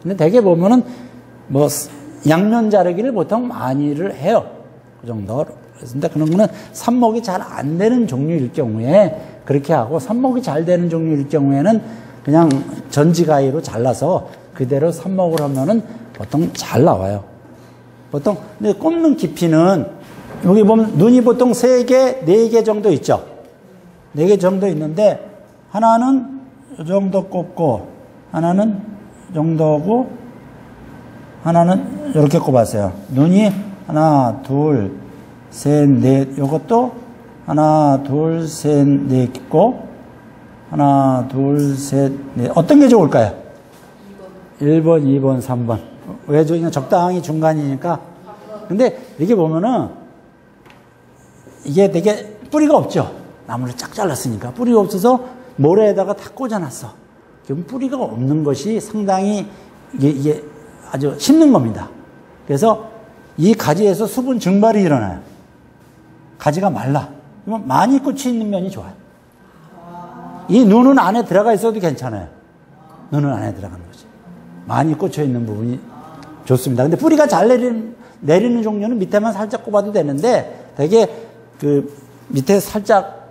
근데 대개 보면은 뭐 양면 자르기를 보통 많이를 해요. 그 정도. 그런데 그런 거는 삽목이 잘 안 되는 종류일 경우에 그렇게 하고 삽목이 잘 되는 종류일 경우에는 그냥 전지가위로 잘라서 그대로 삽목을 하면은 보통 잘 나와요. 보통 근데 꼽는 깊이는 여기 보면 눈이 보통 3개, 4개 정도 있죠. 4개 정도 있는데 하나는 이 정도 꼽고 하나는 이 정도고 하나는 이렇게 꼽았어요. 눈이 하나, 둘, 셋, 넷 요것도 하나, 둘, 셋, 넷 있고 하나, 둘, 셋, 넷 어떤 게 좋을까요? 1번, 2번, 3번 왜 그냥 적당히 중간이니까 근데 이렇게 보면은 이게 되게 뿌리가 없죠. 나무를 쫙 잘랐으니까 뿌리가 없어서 모래에다가 다 꽂아놨어. 그럼 뿌리가 없는 것이 상당히 이게, 이게 아주 힘든 겁니다. 그래서 이 가지에서 수분 증발이 일어나요. 가지가 말라. 그러면 많이 꽂혀 있는 면이 좋아요. 이 눈은 안에 들어가 있어도 괜찮아요. 눈은 안에 들어가는 거지. 많이 꽂혀 있는 부분이 좋습니다. 근데 뿌리가 잘 내리는, 내리는 종류는 밑에만 살짝 꼽아도 되는데 되게 그 밑에 살짝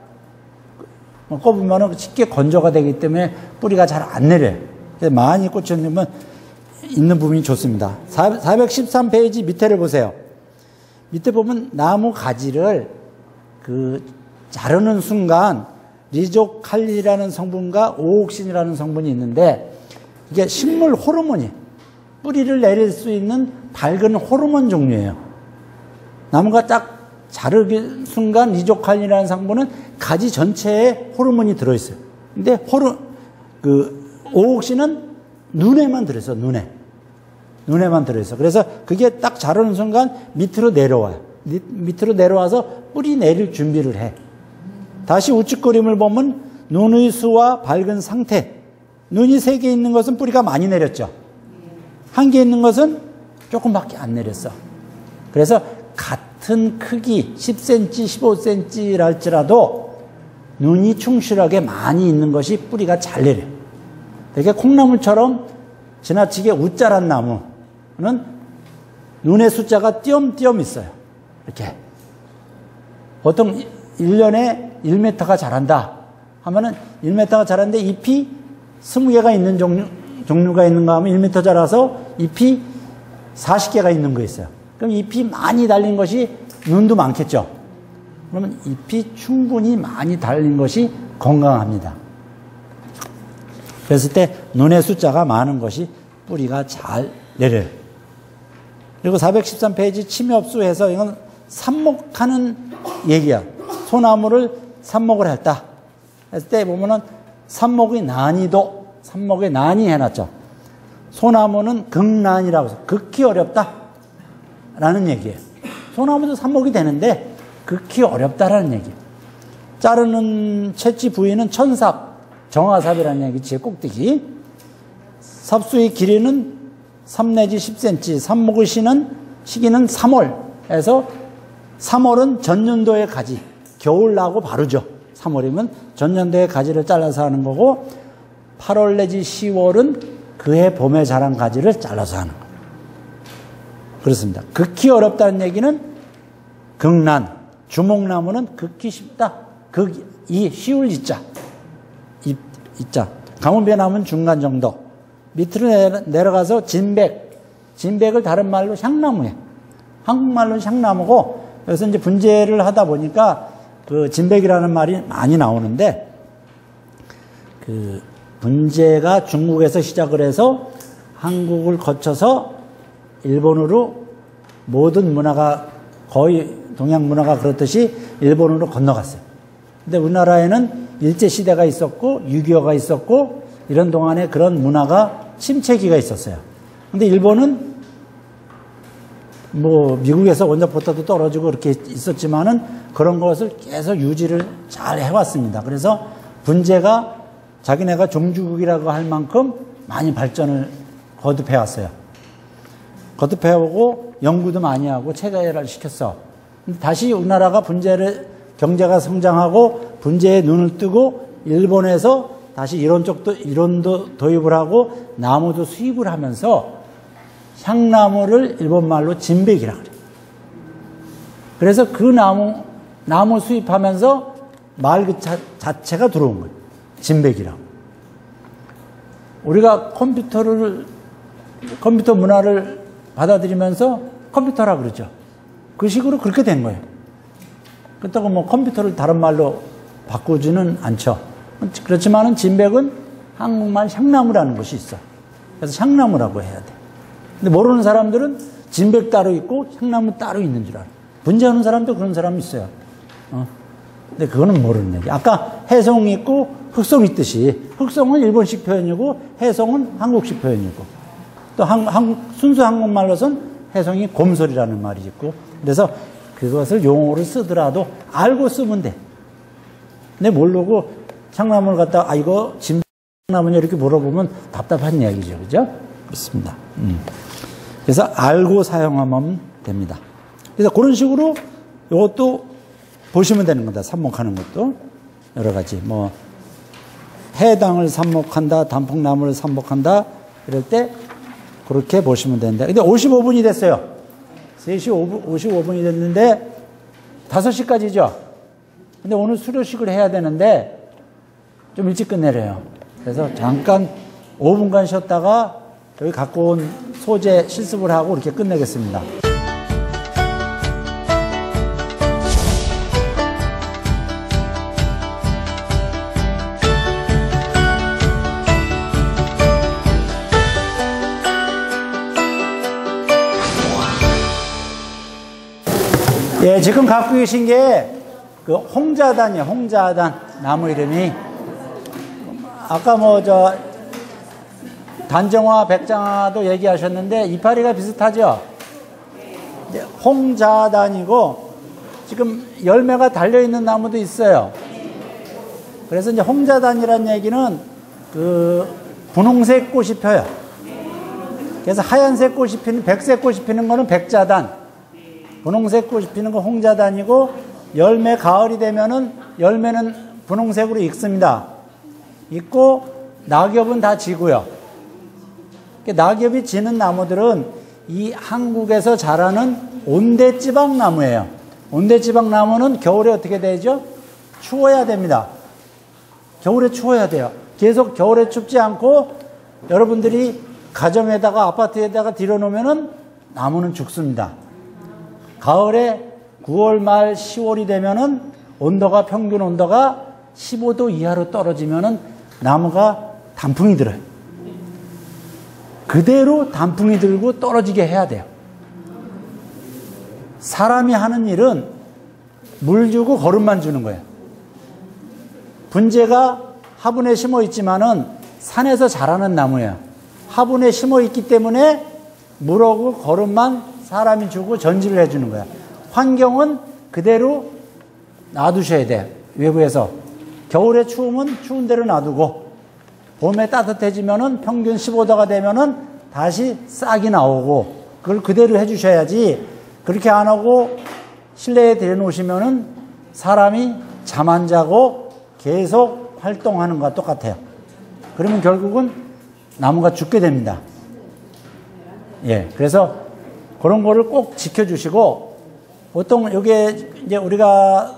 꼽으면 쉽게 건조가 되기 때문에 뿌리가 잘 안 내려요. 많이 꽂혀있면 있는 부분이 좋습니다. 413페이지 밑에를 보세요. 밑에 보면 나무 가지를 그 자르는 순간 리조칼리라는 성분과 오옥신이라는 성분이 있는데 이게 식물 호르몬이 뿌리를 내릴 수 있는 밝은 호르몬 종류예요. 나무가 딱 자르기 순간 리조칼리라는 성분은 가지 전체에 호르몬이 들어있어요. 근데 호르 그 오옥신은 눈에만 들어있어 눈에 눈에만 들어있어. 그래서 그게 딱 자르는 순간 밑으로 내려와요. 밑으로 내려와서 뿌리 내릴 준비를 해. 다시 우측 그림을 보면 눈의 수와 밝은 상태. 눈이 세 개 있는 것은 뿌리가 많이 내렸죠. 한 개 있는 것은 조금밖에 안 내렸어. 그래서 같은 크기 10cm, 15cm랄지라도 눈이 충실하게 많이 있는 것이 뿌리가 잘 내려. 되게 콩나물처럼 지나치게 우짜란 나무 는 눈의 숫자가 띄엄띄엄 있어요. 이렇게. 보통 1년에 1m가 자란다 하면은 1m가 자랐는데 잎이 20개가 있는 종류, 종류가 있는가 하면 1m 자라서 잎이 40개가 있는 거 있어요. 그럼 잎이 많이 달린 것이 눈도 많겠죠. 그러면 잎이 충분히 많이 달린 것이 건강합니다. 그랬을 때 눈의 숫자가 많은 것이 뿌리가 잘 내려요. 그리고 413페이지 침엽수에서 이건 삽목하는 얘기야. 소나무를 삽목을 했다. 했을 때 보면은 삽목의 난이도, 삽목의 난이 해놨죠. 소나무는 극난이라고 해서 극히 어렵다. 라는 얘기예요. 소나무도 삽목이 되는데 극히 어렵다라는 얘기예요. 자르는 채취 부위는 천삽, 정화삽이라는 얘기, 제 꼭대기. 삽수의 길이는 3 내지 10cm, 삽목의 시는 시기는 3월에서 3월은 전년도의 가지, 겨울 나고 바르죠. 3월이면 전년도의 가지를 잘라서 하는 거고 8월 내지 10월은 그해 봄에 자란 가지를 잘라서 하는 거예요. 그렇습니다. 극히 어렵다는 얘기는 극난, 주목나무는 극히 쉽다. 극, 이, 쉬울 이자. 이, 이자. 가문배나무는 중간 정도. 밑으로 내려가서 진백. 진백을 다른 말로 향나무에. 한국말로 향나무고, 그래서 이제 분재를 하다 보니까 그 진백이라는 말이 많이 나오는데, 그 분재가 중국에서 시작을 해서 한국을 거쳐서 일본으로 모든 문화가 거의 동양 문화가 그렇듯이 일본으로 건너갔어요. 근데 우리나라에는 일제 시대가 있었고 6.25가 있었고 이런 동안에 그런 문화가 침체기가 있었어요. 근데 일본은 뭐 미국에서 원자포탑도 떨어지고 그렇게 있었지만은 그런 것을 계속 유지를 잘 해왔습니다. 그래서 분재가 자기네가 종주국이라고 할 만큼 많이 발전을 거듭해 왔어요. 거듭해 오고 연구도 많이 하고 체계를 시켰어. 다시 우리나라가 분재를 경제가 성장하고 분재에 눈을 뜨고 일본에서 다시 이런 쪽도 이론도 도입을 하고 나무도 수입을 하면서 향나무를 일본 말로 진백이라 그래. 그래서 그 나무 나무 수입하면서 말 그 자체가 들어온 거예요. 진백이라고. 우리가 컴퓨터를 컴퓨터 문화를 받아들이면서 컴퓨터라 그러죠. 그 식으로 그렇게 된 거예요. 그렇다고 뭐 컴퓨터를 다른 말로 바꾸지는 않죠. 그렇지만은 진백은 한국말 향나무라는 것이 있어. 그래서 향나무라고 해야 돼. 근데 모르는 사람들은 진백 따로 있고 향나무 따로 있는 줄 알아. 분재하는 사람도 그런 사람이 있어요. 어. 근데 그거는 모르는 얘기. 아까 해성 있고 흑성 있듯이 흑성은 일본식 표현이고 해성은 한국식 표현이고 또 한, 한국, 순수 한국말로선 해성이 곰솔이라는 말이 있고 그래서 그것을 용어를 쓰더라도 알고 쓰면 돼. 근데 모르고 창나무를 갖다 아 이거 진나무냐 이렇게 물어보면 답답한 이야기죠, 그죠? 그렇습니다. 음. 그래서 알고 사용하면 됩니다. 그래서 그런 식으로 이것도 보시면 되는 겁니다. 삽목하는 것도 여러 가지 뭐 해당을 삽목한다, 단풍나무를 삽목한다 이럴 때 그렇게 보시면 되는데 근데 55분이 됐어요. 3시 5분, 55분이 됐는데 5시까지죠. 근데 오늘 수료식을 해야 되는데 좀 일찍 끝내래요. 그래서 잠깐 5분간 쉬었다가 여기 갖고 온 소재 실습을 하고 이렇게 끝내겠습니다. 예, 지금 갖고 계신 게 그 홍자단이에요. 홍자단 나무 이름이 아까 뭐 저 단정화, 백장화도 얘기하셨는데 이파리가 비슷하죠. 홍자단이고 지금 열매가 달려 있는 나무도 있어요. 그래서 이제 홍자단이란 얘기는 그 분홍색 꽃이 펴요. 그래서 하얀색 꽃이 피는 백색 꽃이 피는 거는 백자단. 분홍색 꽃이 피는 거 홍자단이고 열매 가을이 되면은 열매는 분홍색으로 익습니다. 익고 낙엽은 다 지고요. 낙엽이 지는 나무들은 이 한국에서 자라는 온대지방 나무예요. 온대지방 나무는 겨울에 어떻게 되죠? 추워야 됩니다. 겨울에 추워야 돼요. 계속 겨울에 춥지 않고 여러분들이 가정에다가 아파트에다가 들여놓으면은 나무는 죽습니다. 가을에 9월 말 10월이 되면은 온도가 평균 온도가 15도 이하로 떨어지면은 나무가 단풍이 들어요. 그대로 단풍이 들고 떨어지게 해야 돼요. 사람이 하는 일은 물 주고 거름만 주는 거예요. 분재가 화분에 심어 있지만은 산에서 자라는 나무예요. 화분에 심어 있기 때문에 물하고 거름만 사람이 주고 전지를 해주는 거야. 환경은 그대로 놔두셔야 돼. 외부에서. 겨울에 추우면 추운 대로 놔두고, 봄에 따뜻해지면은 평균 15도가 되면은 다시 싹이 나오고, 그걸 그대로 해주셔야지, 그렇게 안 하고 실내에 들여놓으시면은 사람이 잠 안 자고 계속 활동하는 것과 똑같아요. 그러면 결국은 나무가 죽게 됩니다. 예. 그래서 그런 거를 꼭 지켜주시고 보통 여기에 이제 우리가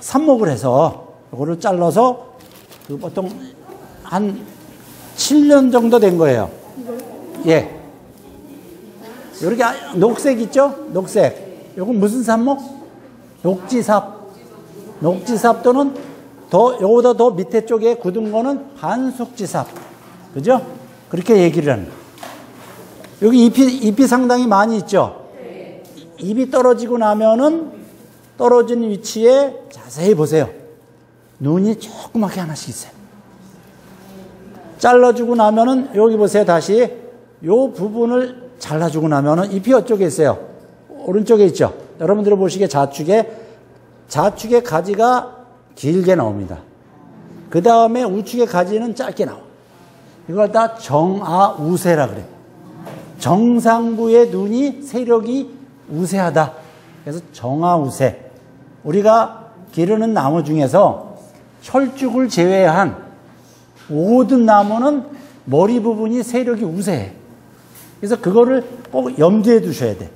삽목을 해서 이거를 잘라서 그 보통 한 7년 정도 된 거예요. 예. 이렇게 녹색 있죠? 녹색. 이건 무슨 삽목? 녹지삽. 녹지삽 또는 더, 요거보다 더 밑에 쪽에 굳은 거는 반숙지삽. 그죠? 그렇게 얘기를 하는 여기 잎이, 잎이 상당히 많이 있죠? 잎이 떨어지고 나면은 떨어진 위치에 자세히 보세요. 눈이 조그맣게 하나씩 있어요. 잘라주고 나면은 여기 보세요. 다시 요 부분을 잘라주고 나면은 잎이 어쪽에 있어요? 오른쪽에 있죠? 여러분들 보시기에 좌측에 좌측의 가지가 길게 나옵니다. 그 다음에 우측의 가지는 짧게 나와. 이걸 다 정아우세라 그래. 정상부의 눈이 세력이 우세하다. 그래서 정아우세. 우리가 기르는 나무 중에서 혈죽을 제외한 모든 나무는 머리 부분이 세력이 우세해. 그래서 그거를 꼭 염두에 두셔야 돼.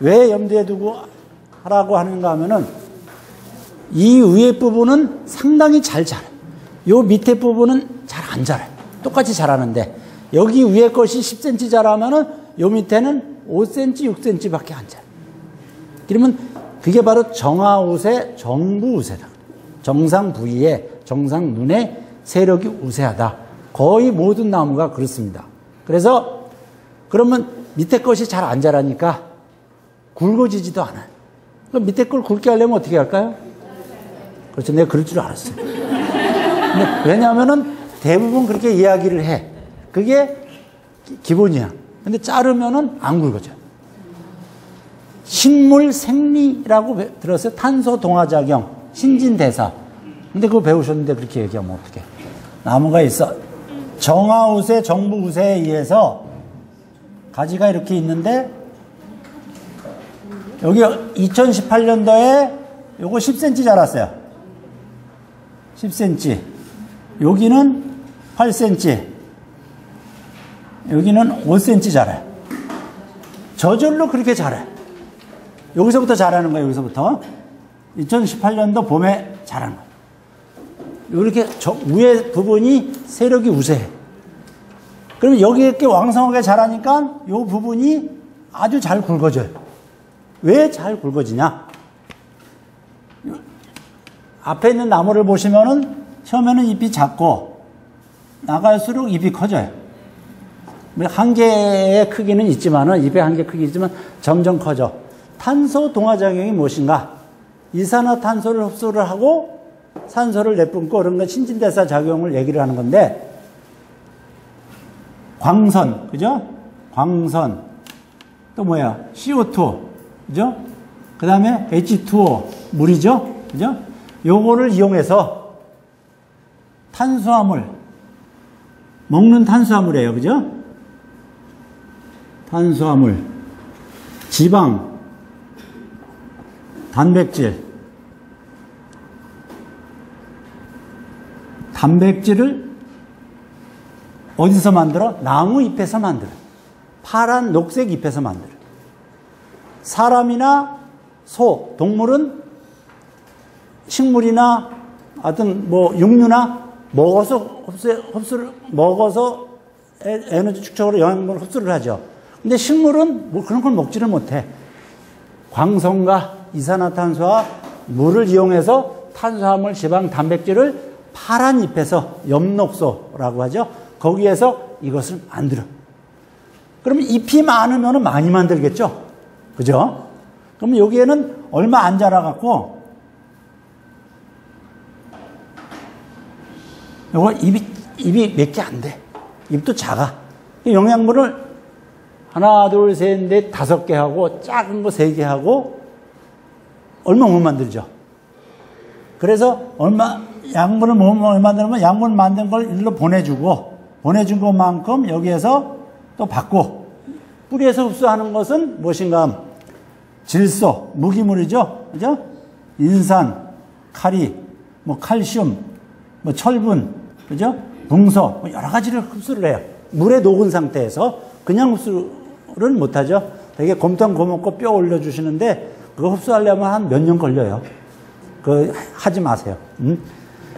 왜 염두에 두고 하라고 하는가 하면은 이 위에 부분은 상당히 잘 자라요. 요 밑에 부분은 잘 안 자라요. 똑같이 자라는데 여기 위에 것이 10cm 자라면은 요 밑에는 5cm, 6cm 밖에 안 자라요. 그러면 그게 바로 정하우세, 정부우세다. 정상 부위에, 정상 눈에 세력이 우세하다. 거의 모든 나무가 그렇습니다. 그래서 그러면 밑에 것이 잘 안 자라니까 굵어지지도 않아요. 그럼 밑에 걸 굵게 하려면 어떻게 할까요? 그렇죠. 내가 그럴 줄 알았어요. 왜냐하면은 대부분 그렇게 이야기를 해. 그게 기본이야. 근데 자르면은 안 굵어져. 식물 생리라고 들었어요. 탄소 동화 작용, 신진대사. 근데 그거 배우셨는데 그렇게 얘기하면 어떡해. 나무가 있어. 정화우세, 정부우세에 의해서 가지가 이렇게 있는데 여기 2018년도에 요거 10cm 자랐어요. 10cm. 여기는 8cm. 여기는 5cm 자라요. 저절로 그렇게 자라요. 여기서부터 자라는 거예요, 여기서부터. 2018년도 봄에 자라는 거예요. 이렇게 위에 부분이 세력이 우세해. 그러면 여기 이렇게 왕성하게 자라니까 이 부분이 아주 잘 굵어져요. 왜 잘 굵어지냐? 앞에 있는 나무를 보시면은 처음에는 잎이 작고 나갈수록 잎이 커져요. 한 개의 크기는 있지만은 잎의 한 개 크기 있지만 점점 커져. 탄소 동화 작용이 무엇인가? 이산화탄소를 흡수를 하고 산소를 내뿜고 그런 건 신진대사 작용을 얘기를 하는 건데 광선, 그죠? 광선. 또 뭐야? CO2, 그죠? 그 다음에 H2O, 물이죠? 그죠? 요거를 이용해서 탄수화물, 먹는 탄수화물이에요. 그죠? 탄수화물, 지방, 단백질, 단백질을 어디서 만들어? 나무 잎에서 만들어. 파란 녹색 잎에서 만들어. 사람이나 소, 동물은 식물이나 하여튼 뭐 육류나 먹어서 흡수, 흡수를 먹어서 에너지 축적으로 영양분을 흡수를 하죠. 근데 식물은 뭐 그런 걸 먹지를 못해. 광선과 이산화탄소와 물을 이용해서 탄수화물, 지방, 단백질을 파란 잎에서 엽록소라고 하죠. 거기에서 이것을 만들어. 그러면 잎이 많으면 많이 만들겠죠? 그죠? 그럼 여기에는 얼마 안 자라갖고, 요거 잎이, 잎이 몇 개 안 돼. 잎도 작아. 영양분을 하나, 둘, 셋, 넷, 다섯 개 하고, 작은 거 세 개 하고, 얼마 못 만들죠? 그래서 얼마, 양분을 못 만들면 양분 만든 걸 일로 보내주고, 보내준 것만큼 여기에서 또 받고, 뿌리에서 흡수하는 것은 무엇인가? 질소, 무기물이죠? 그죠? 인산, 카리, 뭐 칼슘, 뭐 철분, 그죠? 붕소, 뭐 여러 가지를 흡수를 해요. 물에 녹은 상태에서 그냥 흡수를 못하죠. 되게 곰탕 고먹고 뼈 올려주시는데 그거 흡수하려면 한 몇 년 걸려요. 그 하지 마세요. 음?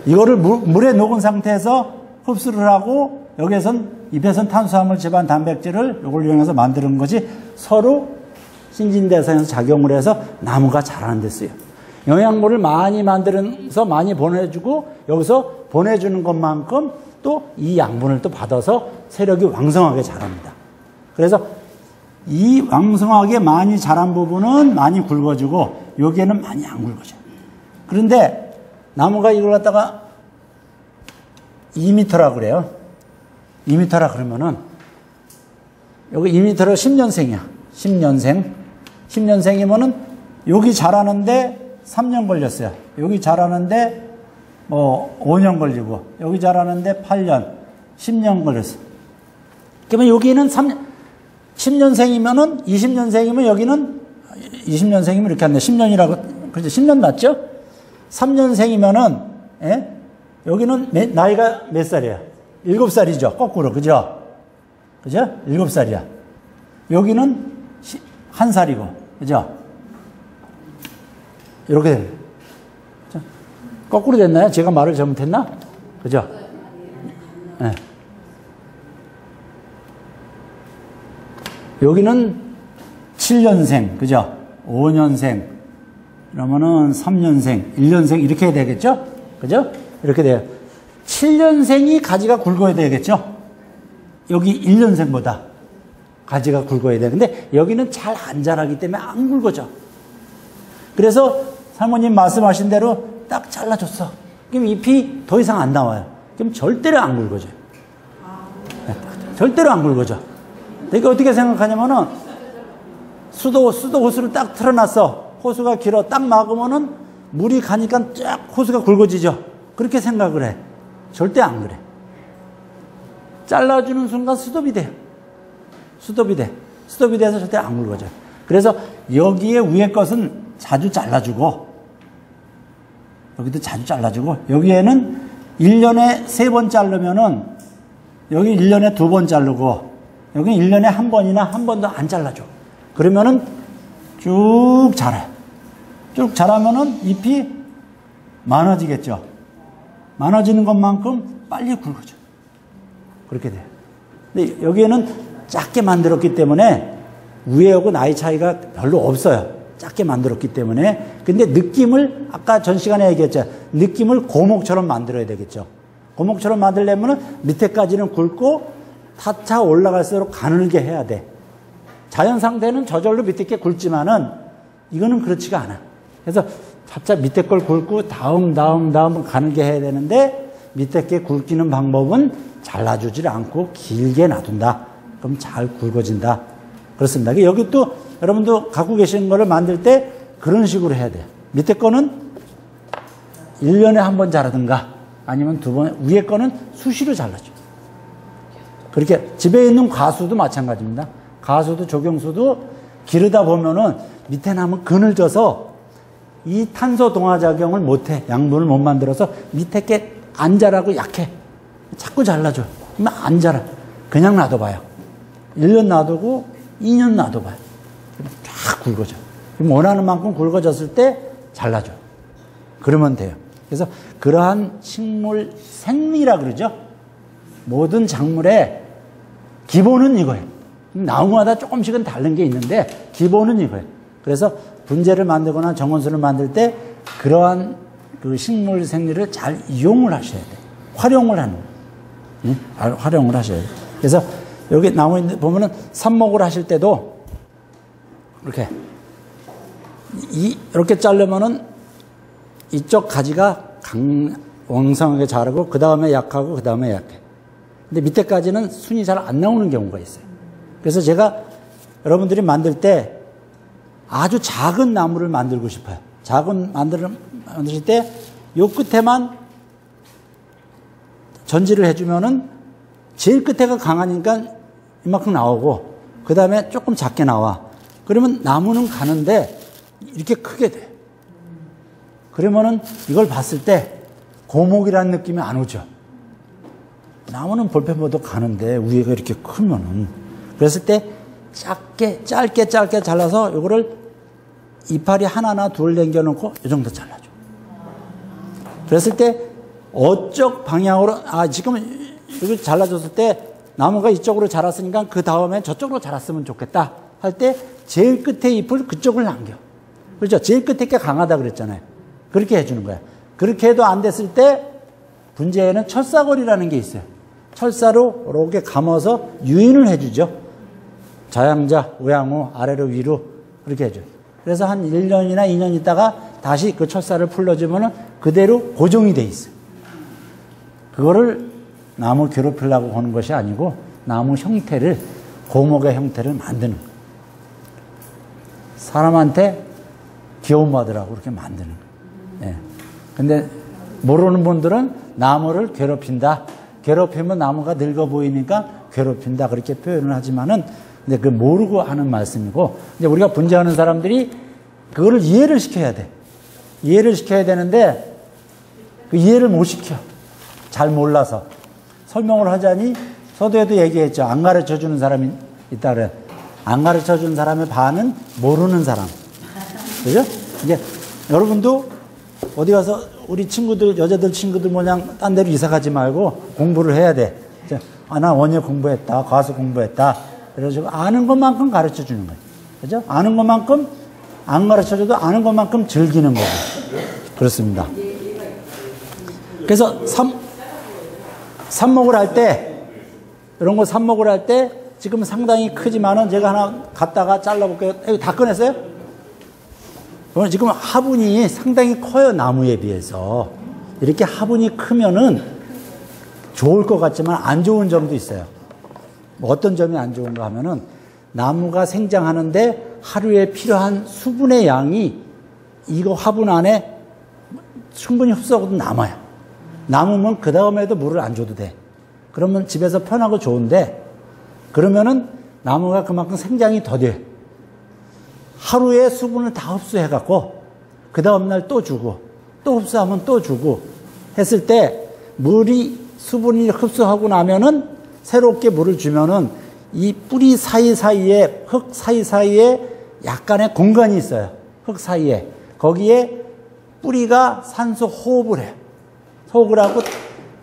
이거를 물, 에 녹은 상태에서 흡수를 하고 여기에선 입에선 탄수화물, 지방, 단백질을 이걸 이용해서 만드는 것이 서로 신진대사에서 작용을 해서 나무가 자라는 데 쓰요. 영양분을 많이 만들어서 많이 보내주고 여기서 보내주는 것만큼 또 이 양분을 또 받아서 세력이 왕성하게 자랍니다. 그래서 이 왕성하게 많이 자란 부분은 많이 굵어지고 여기에는 많이 안 굵어져요. 그런데 나무가 이걸 갖다가 2m라 그래요. 2m라 그러면은 여기 2m로 10년생이야. 10년생. 10년생이면은 여기 자라는데 3년 걸렸어요. 여기 자라는데 뭐 5년 걸리고 여기 자라는데 8년, 10년 걸렸어. 그러면 여기는 3 10년생이면은 20년생이면 여기는 20년생이면 이렇게 한네 10년이라고 그렇죠. 10년 맞죠? 3년생이면은 예? 여기는 몇, 나이가 몇 살이야? 7살이죠. 거꾸로. 그죠? 그죠? 7살이야. 여기는 한 살이고. 그죠? 이렇게 거꾸로 됐나요? 제가 말을 잘못했나? 그죠? 네. 여기는 7년생, 그죠? 5년생, 그러면은 3년생, 1년생 이렇게 해야 되겠죠? 그죠? 이렇게 돼요. 7년생이 가지가 굵어야 되겠죠? 여기 1년생보다 가지가 굵어야 돼. 근데 여기는 잘 안 자라기 때문에 안 굵어져. 그래서 사모님 말씀하신 대로 딱 잘라줬어. 그럼 잎이 더 이상 안 나와요. 그럼 절대로 안 굵어져요. 네, 절대로 안 굵어져. 그러니까 어떻게 생각하냐면은 수도, 수도 호수를 딱 틀어놨어. 호수가 길어. 딱 막으면은 물이 가니까 쫙 호수가 굵어지죠. 그렇게 생각을 해. 절대 안 그래. 잘라주는 순간 수톱이 돼. 수톱이 돼. 수톱이 돼서 절대 안 굵어져. 그래서 여기에 위에 것은 자주 잘라주고 여기도 자주 잘라주고 여기에는 1년에 세번 자르면은 여기 1년에 두번 자르고 여기 1년에 한 번이나 한 번도 안 잘라줘. 그러면은 쭉 자라요. 쭉 자라면은 잎이 많아지겠죠. 많아지는 것만큼 빨리 굵어져. 그렇게 돼요. 근데 여기에는 작게 만들었기 때문에 위에하고 나이 차이가 별로 없어요. 작게 만들었기 때문에 근데 느낌을 아까 전 시간에 얘기했죠. 느낌을 고목처럼 만들어야 되겠죠. 고목처럼 만들려면 밑에까지는 굵고 타차 올라갈수록 가늘게 해야 돼. 자연 상태는 저절로 밑에 게 굵지만은 이거는 그렇지가 않아. 그래서 차차 밑에 걸 굵고 다음 다음 다음 가늘게 해야 되는데 밑에 게 굵기는 방법은 잘라주질 않고 길게 놔둔다. 그럼 잘 굵어진다. 그렇습니다. 여기 또 여러분도 갖고 계신 거를 만들 때 그런 식으로 해야 돼요. 밑에 거는 1년에 한 번 자라든가 아니면 두 번, 위에 거는 수시로 잘라줘. 그렇게 집에 있는 가수도 마찬가지입니다. 가수도 조경수도 기르다 보면은 밑에 나면 그늘져서 이 탄소 동화작용을 못해. 양분을 못 만들어서 밑에 게 안 자라고 약해. 자꾸 잘라줘. 안 자라. 그냥 놔둬봐요. 1년 놔두고 2년 놔둬봐요. 쫙 굵어져. 원하는 만큼 굵어졌을 때 잘라줘. 그러면 돼요. 그래서 그러한 식물 생리라 그러죠. 모든 작물의 기본은 이거예요. 나무마다 조금씩은 다른 게 있는데 기본은 이거예요. 그래서 분재를 만들거나 정원수를 만들 때 그러한 그 식물 생리를 잘 이용을 하셔야 돼요. 활용을 하는 응? 활용을 하셔야 돼요. 그래서 여기 나무 보면은 삽목을 하실 때도 이렇게 이, 이렇게 자르면은 이쪽 가지가 강, 왕성하게 자라고 그 다음에 약하고 그 다음에 약해. 근데 밑에까지는 순이 잘 안 나오는 경우가 있어요. 그래서 제가 여러분들이 만들 때 아주 작은 나무를 만들고 싶어요. 작은 만들 만드실 때 요 끝에만 전지를 해주면은 제일 끝에가 강하니까 이만큼 나오고 그 다음에 조금 작게 나와. 그러면 나무는 가는데 이렇게 크게 돼. 그러면은 이걸 봤을 때 고목이라는 느낌이 안 오죠. 나무는 볼펜보다 가는데 위에가 이렇게 크면은 그랬을 때 작게 짧게 짧게 잘라서 요거를 이파리 하나나 둘 남겨놓고 이 정도 잘라줘. 그랬을 때 어쪽 방향으로 아 지금 여기 잘라줬을 때 나무가 이쪽으로 자랐으니까 그 다음에 저쪽으로 자랐으면 좋겠다 할 때 제일 끝에 잎을 그쪽을 남겨. 그렇죠? 제일 끝에 게 강하다 그랬잖아요. 그렇게 해주는 거야. 그렇게 해도 안 됐을 때 분재에는 철사거리라는 게 있어요. 철사로 이렇게 감아서 유인을 해주죠. 좌양자, 우양우, 아래로 위로 그렇게 해줘요. 그래서 한 1년이나 2년 있다가 다시 그 철사를 풀러주면 그대로 고정이 돼 있어요. 그거를 나무 괴롭히려고 하는 것이 아니고 나무 형태를 고목의 형태를 만드는 거예요. 사람한테 귀여움 받으라고 그렇게 만드는 거예요. 예. 근데 모르는 분들은 나무를 괴롭힌다. 괴롭히면 나무가 늙어 보이니까 괴롭힌다. 그렇게 표현을 하지만은 근데 그 모르고 하는 말씀이고 이제 우리가 분재하는 사람들이 그거를 이해를 시켜야 돼. 이해를 시켜야 되는데 그 이해를 못 시켜. 잘 몰라서. 설명을 하자니 서두에도 얘기했죠. 안 가르쳐 주는 사람이 있다 그래. 안 가르쳐 주는 사람의 반은 모르는 사람. 그죠? 이게 여러분도 어디 가서 우리 친구들, 여자들 친구들 모양 딴 데로 이사 가지 말고 공부를 해야 돼. 아, 나 원예 공부했다. 과수 공부했다. 그래가지고 아는 것만큼 가르쳐 주는 거예요. 그죠? 아는 것만큼 안 가르쳐 줘도 아는 것만큼 즐기는 거고. 그렇습니다. 그래서 삽, 삽목을 할 때, 이런 거 삽목을 할 때, 지금 상당히 크지만은 제가 하나 갖다가 잘라볼게요. 다 꺼냈어요? 그러면 지금 화분이 상당히 커요, 나무에 비해서. 이렇게 화분이 크면은 좋을 것 같지만 안 좋은 점도 있어요. 뭐 어떤 점이 안 좋은가 하면은 나무가 생장하는데 하루에 필요한 수분의 양이 이거 화분 안에 충분히 흡수하고도 남아요. 남으면 그 다음에도 물을 안 줘도 돼. 그러면 집에서 편하고 좋은데 그러면은 나무가 그만큼 생장이 더 돼. 하루에 수분을 다 흡수해갖고 그 다음날 또 주고 또 흡수하면 또 주고 했을 때 물이 수분이 흡수하고 나면은 새롭게 물을 주면은 이 뿌리 사이사이에 흙 사이사이에 약간의 공간이 있어요. 흙 사이에. 거기에 뿌리가 산소 호흡을 해요. 호흡을 하고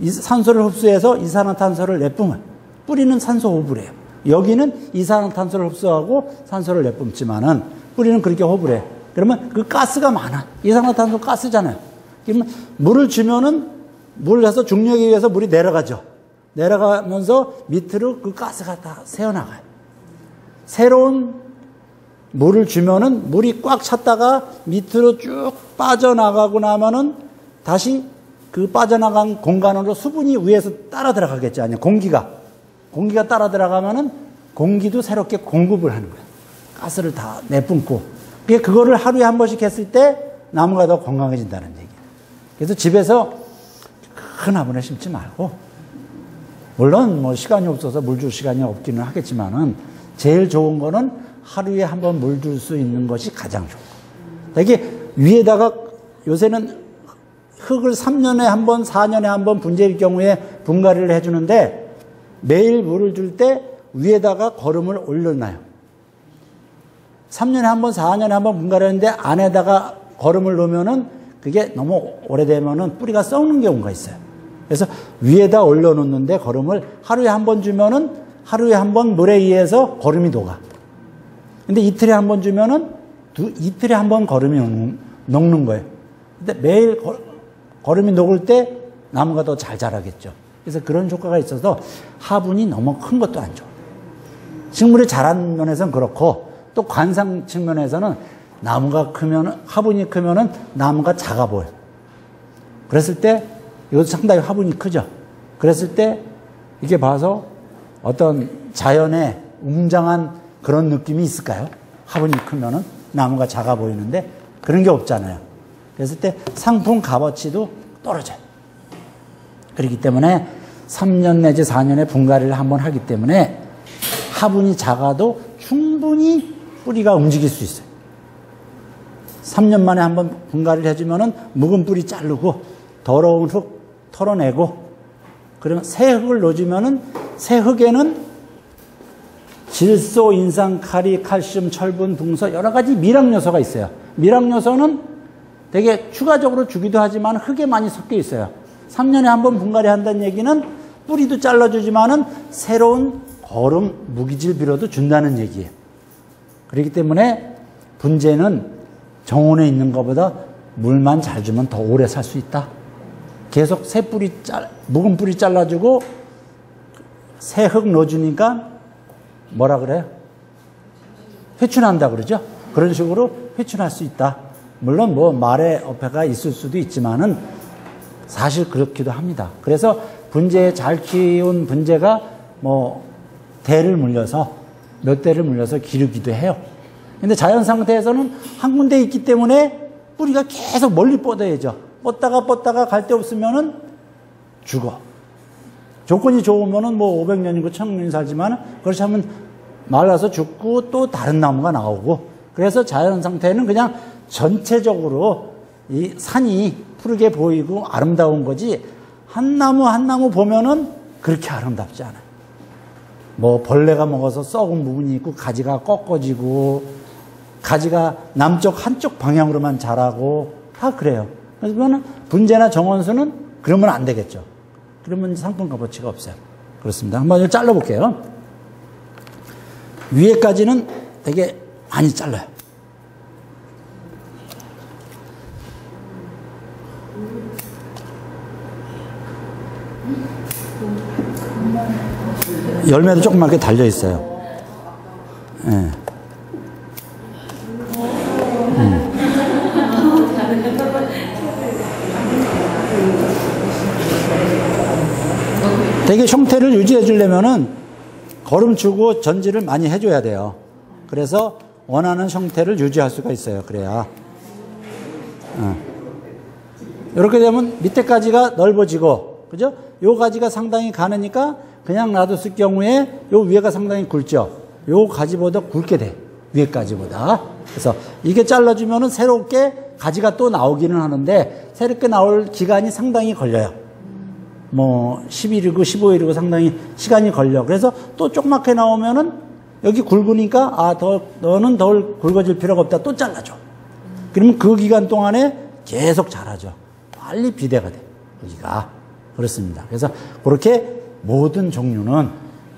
산소를 흡수해서 이산화탄소를 내뿜어요. 뿌리는 산소 호흡을 해요. 여기는 이산화탄소를 흡수하고 산소를 내뿜지만은 뿌리는 그렇게 호흡을 해요. 그러면 그 가스가 많아. 이산화탄소 가스잖아요. 그러면 물을 주면은 물을 해서 중력에 의해서 물이 내려가죠. 내려가면서 밑으로 그 가스가 다 새어나가요. 새로운 물을 주면은 물이 꽉 찼다가 밑으로 쭉 빠져나가고 나면은 다시 그 빠져나간 공간으로 수분이 위에서 따라 들어가겠죠. 아니 공기가. 공기가 따라 들어가면은 공기도 새롭게 공급을 하는 거예요. 가스를 다 내뿜고. 그거를 하루에 한 번씩 했을 때 나무가 더 건강해진다는 얘기예요. 그래서 집에서 큰 화분에 심지 말고 물론 뭐 시간이 없어서 물 줄 시간이 없기는 하겠지만은 제일 좋은 거는 하루에 한 번 물 줄 수 있는 것이 가장 좋고. 이게 위에다가 요새는 흙을 3년에 한 번, 4년에 한 번 분재일 경우에 분갈이를 해주는데 매일 물을 줄 때 위에다가 거름을 올려놔요. 3년에 한 번, 4년에 한 번 분갈이 하는데 안에다가 거름을 놓으면은 그게 너무 오래되면은 뿌리가 썩는 경우가 있어요. 그래서 위에다 올려놓는데 거름을 하루에 한 번 주면은 하루에 한 번 물에 의해서 거름이 녹아. 근데 이틀에 한 번 주면은 두, 이틀에 한 번 거름이 녹는 거예요. 근데 매일 거, 거름이 녹을 때 나무가 더 잘 자라겠죠. 그래서 그런 효과가 있어서 화분이 너무 큰 것도 안 좋아. 식물이 자란 면에서는 그렇고 또 관상 측면에서는 나무가 크면 화분이 크면은 나무가 작아 보여. 그랬을 때 이것도 상당히 화분이 크죠. 그랬을 때 이렇게 봐서 어떤 자연의 웅장한 그런 느낌이 있을까요? 화분이 크면은 나무가 작아 보이는데 그런 게 없잖아요. 그랬을 때 상품 값어치도 떨어져요. 그렇기 때문에 3년 내지 4년에 분갈이를 한번 하기 때문에 화분이 작아도 충분히 뿌리가 움직일 수 있어요. 3년 만에 한번 분갈이를 해주면은 묵은 뿌리 자르고 더러운 흙 털어내고 그러면 새 흙을 넣어주면은 새 흙에는 질소, 인상, 카리, 칼슘, 철분, 붕서 여러 가지 미량 요소가 있어요. 미량 요소는 되게 추가적으로 주기도 하지만 흙에 많이 섞여 있어요. 3년에 한 번 분갈이 한다는 얘기는 뿌리도 잘라주지만은 새로운 거름, 무기질 비료도 준다는 얘기예요. 그렇기 때문에 분재는 정원에 있는 것보다 물만 잘 주면 더 오래 살 수 있다. 계속 새 뿌리 잘, 묵은 뿌리 잘라주고 새 흙 넣어주니까 뭐라 그래요? 회춘한다 그러죠? 그런 식으로 회춘할 수 있다. 물론 뭐 말에 어폐가 있을 수도 있지만은 사실 그렇기도 합니다. 그래서 분재 잘 키운 분재가 뭐 대를 물려서 몇 대를 물려서 기르기도 해요. 근데 자연 상태에서는 한 군데 있기 때문에 뿌리가 계속 멀리 뻗어야죠. 뻗다가 뻗다가 갈 데 없으면은 죽어. 조건이 좋으면은 뭐 500년이고 1000년이 살지만 그렇지 않으면 말라서 죽고 또 다른 나무가 나오고 그래서 자연 상태는 그냥 전체적으로 이 산이 푸르게 보이고 아름다운 거지 한 나무 한 나무 보면은 그렇게 아름답지 않아요. 뭐 벌레가 먹어서 썩은 부분이 있고 가지가 꺾어지고 가지가 남쪽 한쪽 방향으로만 자라고 다 그래요. 그러면 분재나 정원수는 그러면 안 되겠죠. 그러면 상품 값어치가 없어요. 그렇습니다. 한번 이거 잘라볼게요. 위에까지는 되게 많이 잘라요. 열매도 조그맣게 달려 있어요. 예. 음. 되게 형태를 유지해 주려면은 거름 주고 전지를 많이 해줘야 돼요. 그래서 원하는 형태를 유지할 수가 있어요. 그래야. 어. 이렇게 되면 밑에까지가 넓어지고, 그죠? 요 가지가 상당히 가느니까 그냥 놔뒀을 경우에 요 위에가 상당히 굵죠. 요 가지보다 굵게 돼. 위에까지보다. 그래서 이게 잘라주면은 새롭게 가지가 또 나오기는 하는데 새롭게 나올 기간이 상당히 걸려요. 뭐 10일이고 15일이고 상당히 시간이 걸려. 그래서 또 조그맣게 나오면은 여기 굵으니까 아, 더 너는 덜 굵어질 필요가 없다. 또 잘라줘. 그러면 그 기간 동안에 계속 자라죠. 빨리 비대가 돼. 여기가. 그렇습니다. 그래서 그렇게 모든 종류는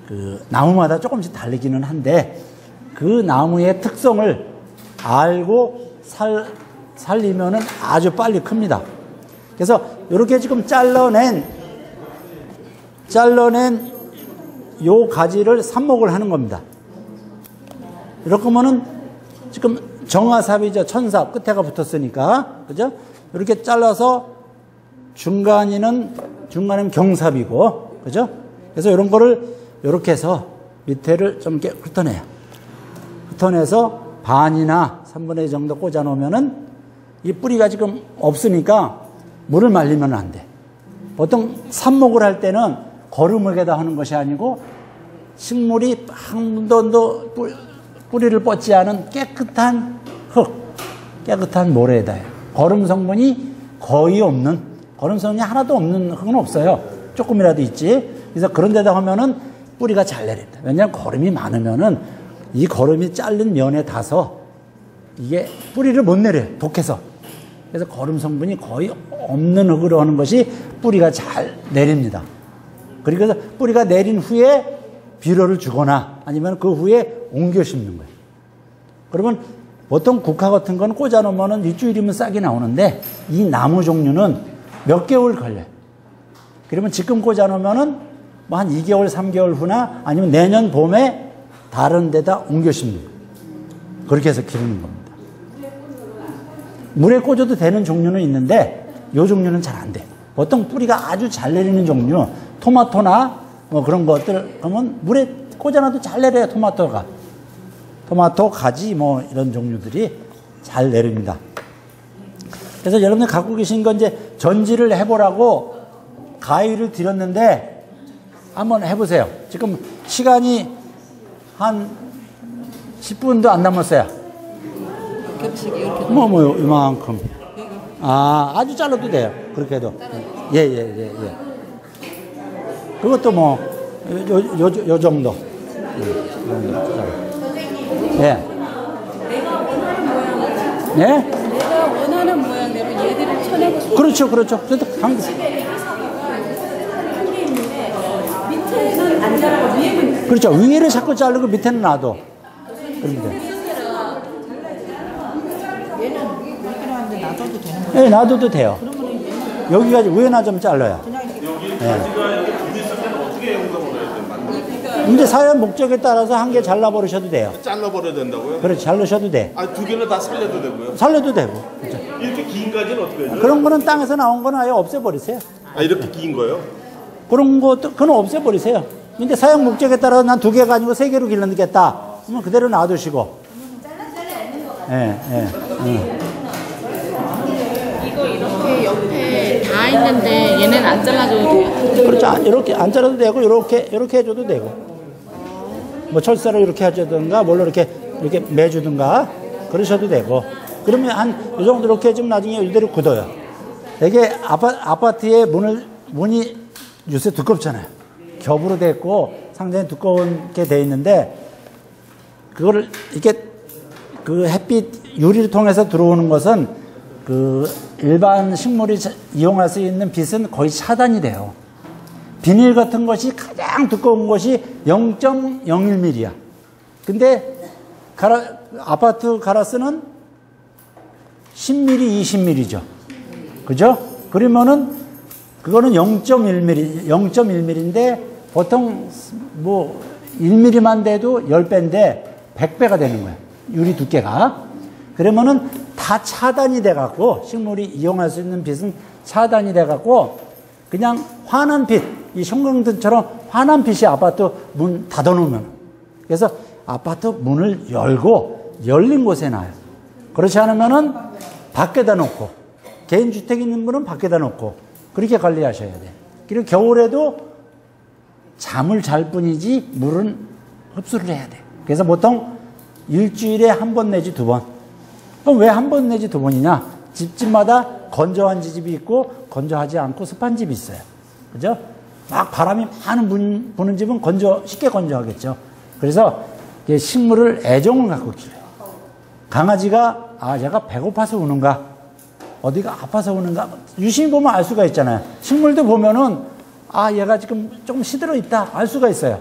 그 나무마다 조금씩 다르기는 한데 그 나무의 특성을 알고 살, 살리면은 아주 빨리 큽니다. 그래서 이렇게 지금 잘라낸, 잘라낸 요 가지를 삽목을 하는 겁니다. 이렇게 하면은 지금 정화삽이죠. 천삽 끝에가 붙었으니까. 그죠? 이렇게 잘라서 중간에는, 중간은 경삽이고, 그죠? 그래서 이런 거를 이렇게 해서 밑에를 좀 이렇게 훑어내요. 훑어내서 반이나 3분의 2 정도 꽂아 놓으면은 이 뿌리가 지금 없으니까 물을 말리면 안 돼. 보통 삽목을 할 때는 거름에다 하는 것이 아니고 식물이 한 번도 뿌리를 뻗지 않은 깨끗한 흙, 깨끗한 모래에다 해요. 거름 성분이 거의 없는, 거름 성분이 하나도 없는 흙은 없어요. 조금이라도 있지. 그래서 그런 데다 하면은 뿌리가 잘 내립니다. 왜냐하면 거름이 많으면은 이 거름이 자른 면에 닿아서 이게 뿌리를 못 내려요. 독해서. 그래서 거름 성분이 거의 없는 흙으로 하는 것이 뿌리가 잘 내립니다. 그리고 뿌리가 내린 후에 비료를 주거나 아니면 그 후에 옮겨 심는 거예요. 그러면 보통 국화 같은 건 꽂아 놓으면 일주일이면 싹이 나오는데 이 나무 종류는 몇 개월 걸려요. 그러면 지금 꽂아 놓으면은 뭐 한 2개월, 3개월 후나 아니면 내년 봄에 다른 데다 옮겨 심는. 그렇게 해서 기르는 겁니다. 물에 꽂아도 되는 종류는 있는데 이 종류는 잘 안 돼요. 보통 뿌리가 아주 잘 내리는 종류, 토마토나 뭐 그런 것들 그러면 물에 꽂아놔도 잘 내려요, 토마토가. 토마토, 가지 뭐 이런 종류들이 잘 내립니다. 그래서 여러분들 갖고 계신 건 이제 전지를 해보라고 가위를 드렸는데 한번 해보세요. 지금 시간이 한 10분도 안 남았어요. 겹치기 이렇게 뭐, 뭐, 이만큼. 아, 아주 잘라도 돼요. 그렇게 해도. 예, 예, 예, 예. 그것도 뭐, 요, 요, 요 정도. 예. 예. 예? 내가 원하는 모양대로 얘들을 쳐내고 싶은 그렇죠, 그렇죠. 그래도 강, 게 있는데 밑에는 안 자라고 위에는 그렇죠. 위를 자꾸 자르고 밑에는 놔둬. 그러면 돼. 얘는 이렇게 나왔는데 놔둬도? 예, 돼요. 여기까지 위에나 좀 잘라요. 예. 이제 사용 목적에 따라서 한 개 잘라버리셔도 돼요. 잘라버려야 된다고요? 그렇지, 잘르셔도 돼. 아, 두 개는 다 살려도 되고요. 살려도 되고. 그렇죠. 이렇게 긴 가지는 어떻게 해요? 그런 거는 땅에서 나온 거는 아예 없애버리세요. 아, 이렇게 긴 거요? 그런 것도, 그건 없애버리세요. 근데 사용 목적에 따라서 난두 개 가지고 세 개로 길러내겠다. 그러면 그대로 놔두시고. 예, 예. 예. 이거 이렇게 옆에 다 있는데 얘는 안 잘라줘도 돼요? 그렇죠. 안- 이렇게 안 자라도 되고, 이렇게, 이렇게 해줘도 되고. 뭐 철사로 이렇게 해주든가, 뭘로 이렇게, 이렇게 매주든가, 그러셔도 되고. 그러면 한, 이 정도 이렇게 해주면 나중에 이대로 굳어요. 되게 아파, 아파트에 문을, 문이 요새 두껍잖아요. 겹으로 돼 있고, 상당히 두껍게 돼 있는데, 그거를 이렇게 그 햇빛 유리를 통해서 들어오는 것은 그 일반 식물이 자- 이용할 수 있는 빛은 거의 차단이 돼요. 비닐 같은 것이 가장 두꺼운 것이 0.01mm야. 근데 가라, 아파트 가라스는 10mm, 20mm죠. 그죠? 그러면은 그거는 0.1mm, 0.1mm인데 보통 뭐 1mm만 돼도 10배인데 100배가 되는 거예요. 유리 두께가. 그러면은 다 차단이 돼 갖고 식물이 이용할 수 있는 빛은 차단이 돼 갖고 그냥 환한 빛, 이 형광등처럼 환한 빛이 아파트 문 닫아 놓으면 그래서 아파트 문을 열고 열린 곳에 놔요. 그렇지 않으면은 밖에다 놓고 개인 주택 있는 분은 밖에다 놓고 그렇게 관리하셔야 돼. 그리고 겨울에도 잠을 잘 뿐이지 물은 흡수를 해야 돼. 그래서 보통 일주일에 한 번 내지 두 번. 그럼 왜 한 번 내지 두 번이냐? 집집마다 건조한 집이 있고 건조하지 않고 습한 집이 있어요. 그죠? 막 바람이 많은 분, 부는 집은 건조, 쉽게 건조하겠죠. 그래서 식물을 애정을 갖고 키워요. 강아지가, 아, 얘가 배고파서 우는가? 어디가 아파서 우는가? 유심히 보면 알 수가 있잖아요. 식물도 보면은, 아, 얘가 지금 조금 시들어 있다. 알 수가 있어요.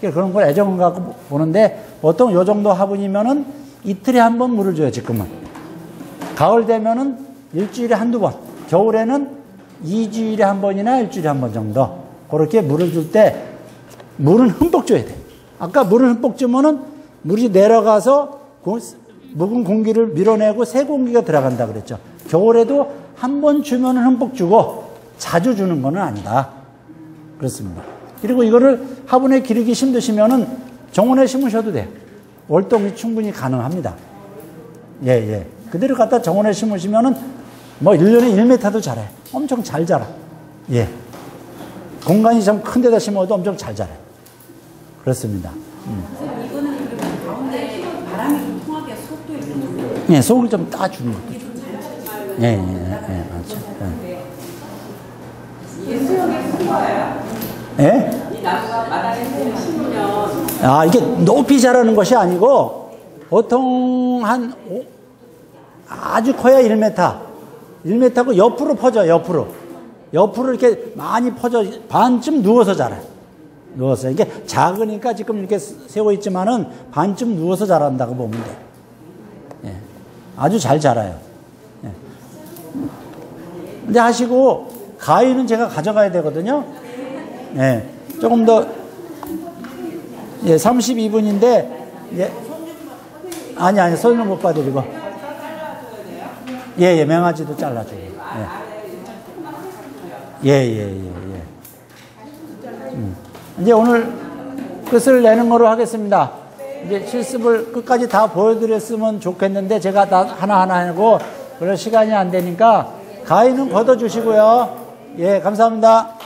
그런 걸 애정을 갖고 보는데, 보통 요 정도 화분이면은 이틀에 한 번 물을 줘요, 지금은. 가을 되면은 일주일에 한두 번. 겨울에는 2주일에 한 번이나 일주일에 한 번 정도. 그렇게 물을 줄 때, 물은 흠뻑 줘야 돼. 아까 물을 흠뻑 주면은 물이 내려가서 고- 묵은 공기를 밀어내고 새 공기가 들어간다 그랬죠. 겨울에도 한 번 주면 흠뻑 주고 자주 주는 거는 아니다. 그렇습니다. 그리고 이거를 화분에 기르기 힘드시면은 정원에 심으셔도 돼요. 월동이 충분히 가능합니다. 예, 예. 그대로 갖다 정원에 심으시면은 뭐 1년에 1m도 자라요. 엄청 잘 자라. 예. 공간이 좀 큰 데다 심어도 엄청 잘 자라요. 그렇습니다. 이거는 그러면 가운데 바람이 좀 통하게 속도 예, 속을 좀 따주는 것도. 예, 예, 예, 예, 맞죠. 예. 예? 아, 이게 높이 자라는 것이 아니고, 보통 한, 오- 아주 커야 1m. 1m고 옆으로 퍼져, 옆으로. 옆으로 이렇게 많이 퍼져, 반쯤 누워서 자라요. 누워서. 이게 작으니까 지금 이렇게 세워 있지만은 반쯤 누워서 자란다고 보면 돼요. 예. 아주 잘 자라요. 예. 근데 하시고 가위는 제가 가져가야 되거든요. 예. 조금 더 예, 32분인데 예. 아니 아니 손을 못 봐드리고 예, 예, 맹아지도 예, 예, 예, 예. 예. 음. 이제 오늘 끝을 내는 거로 하겠습니다. 이제 실습을 끝까지 다 보여드렸으면 좋겠는데 제가 다 하나하나 하고 그럴 시간이 안 되니까 가위는 걷어주시고요. 예, 감사합니다.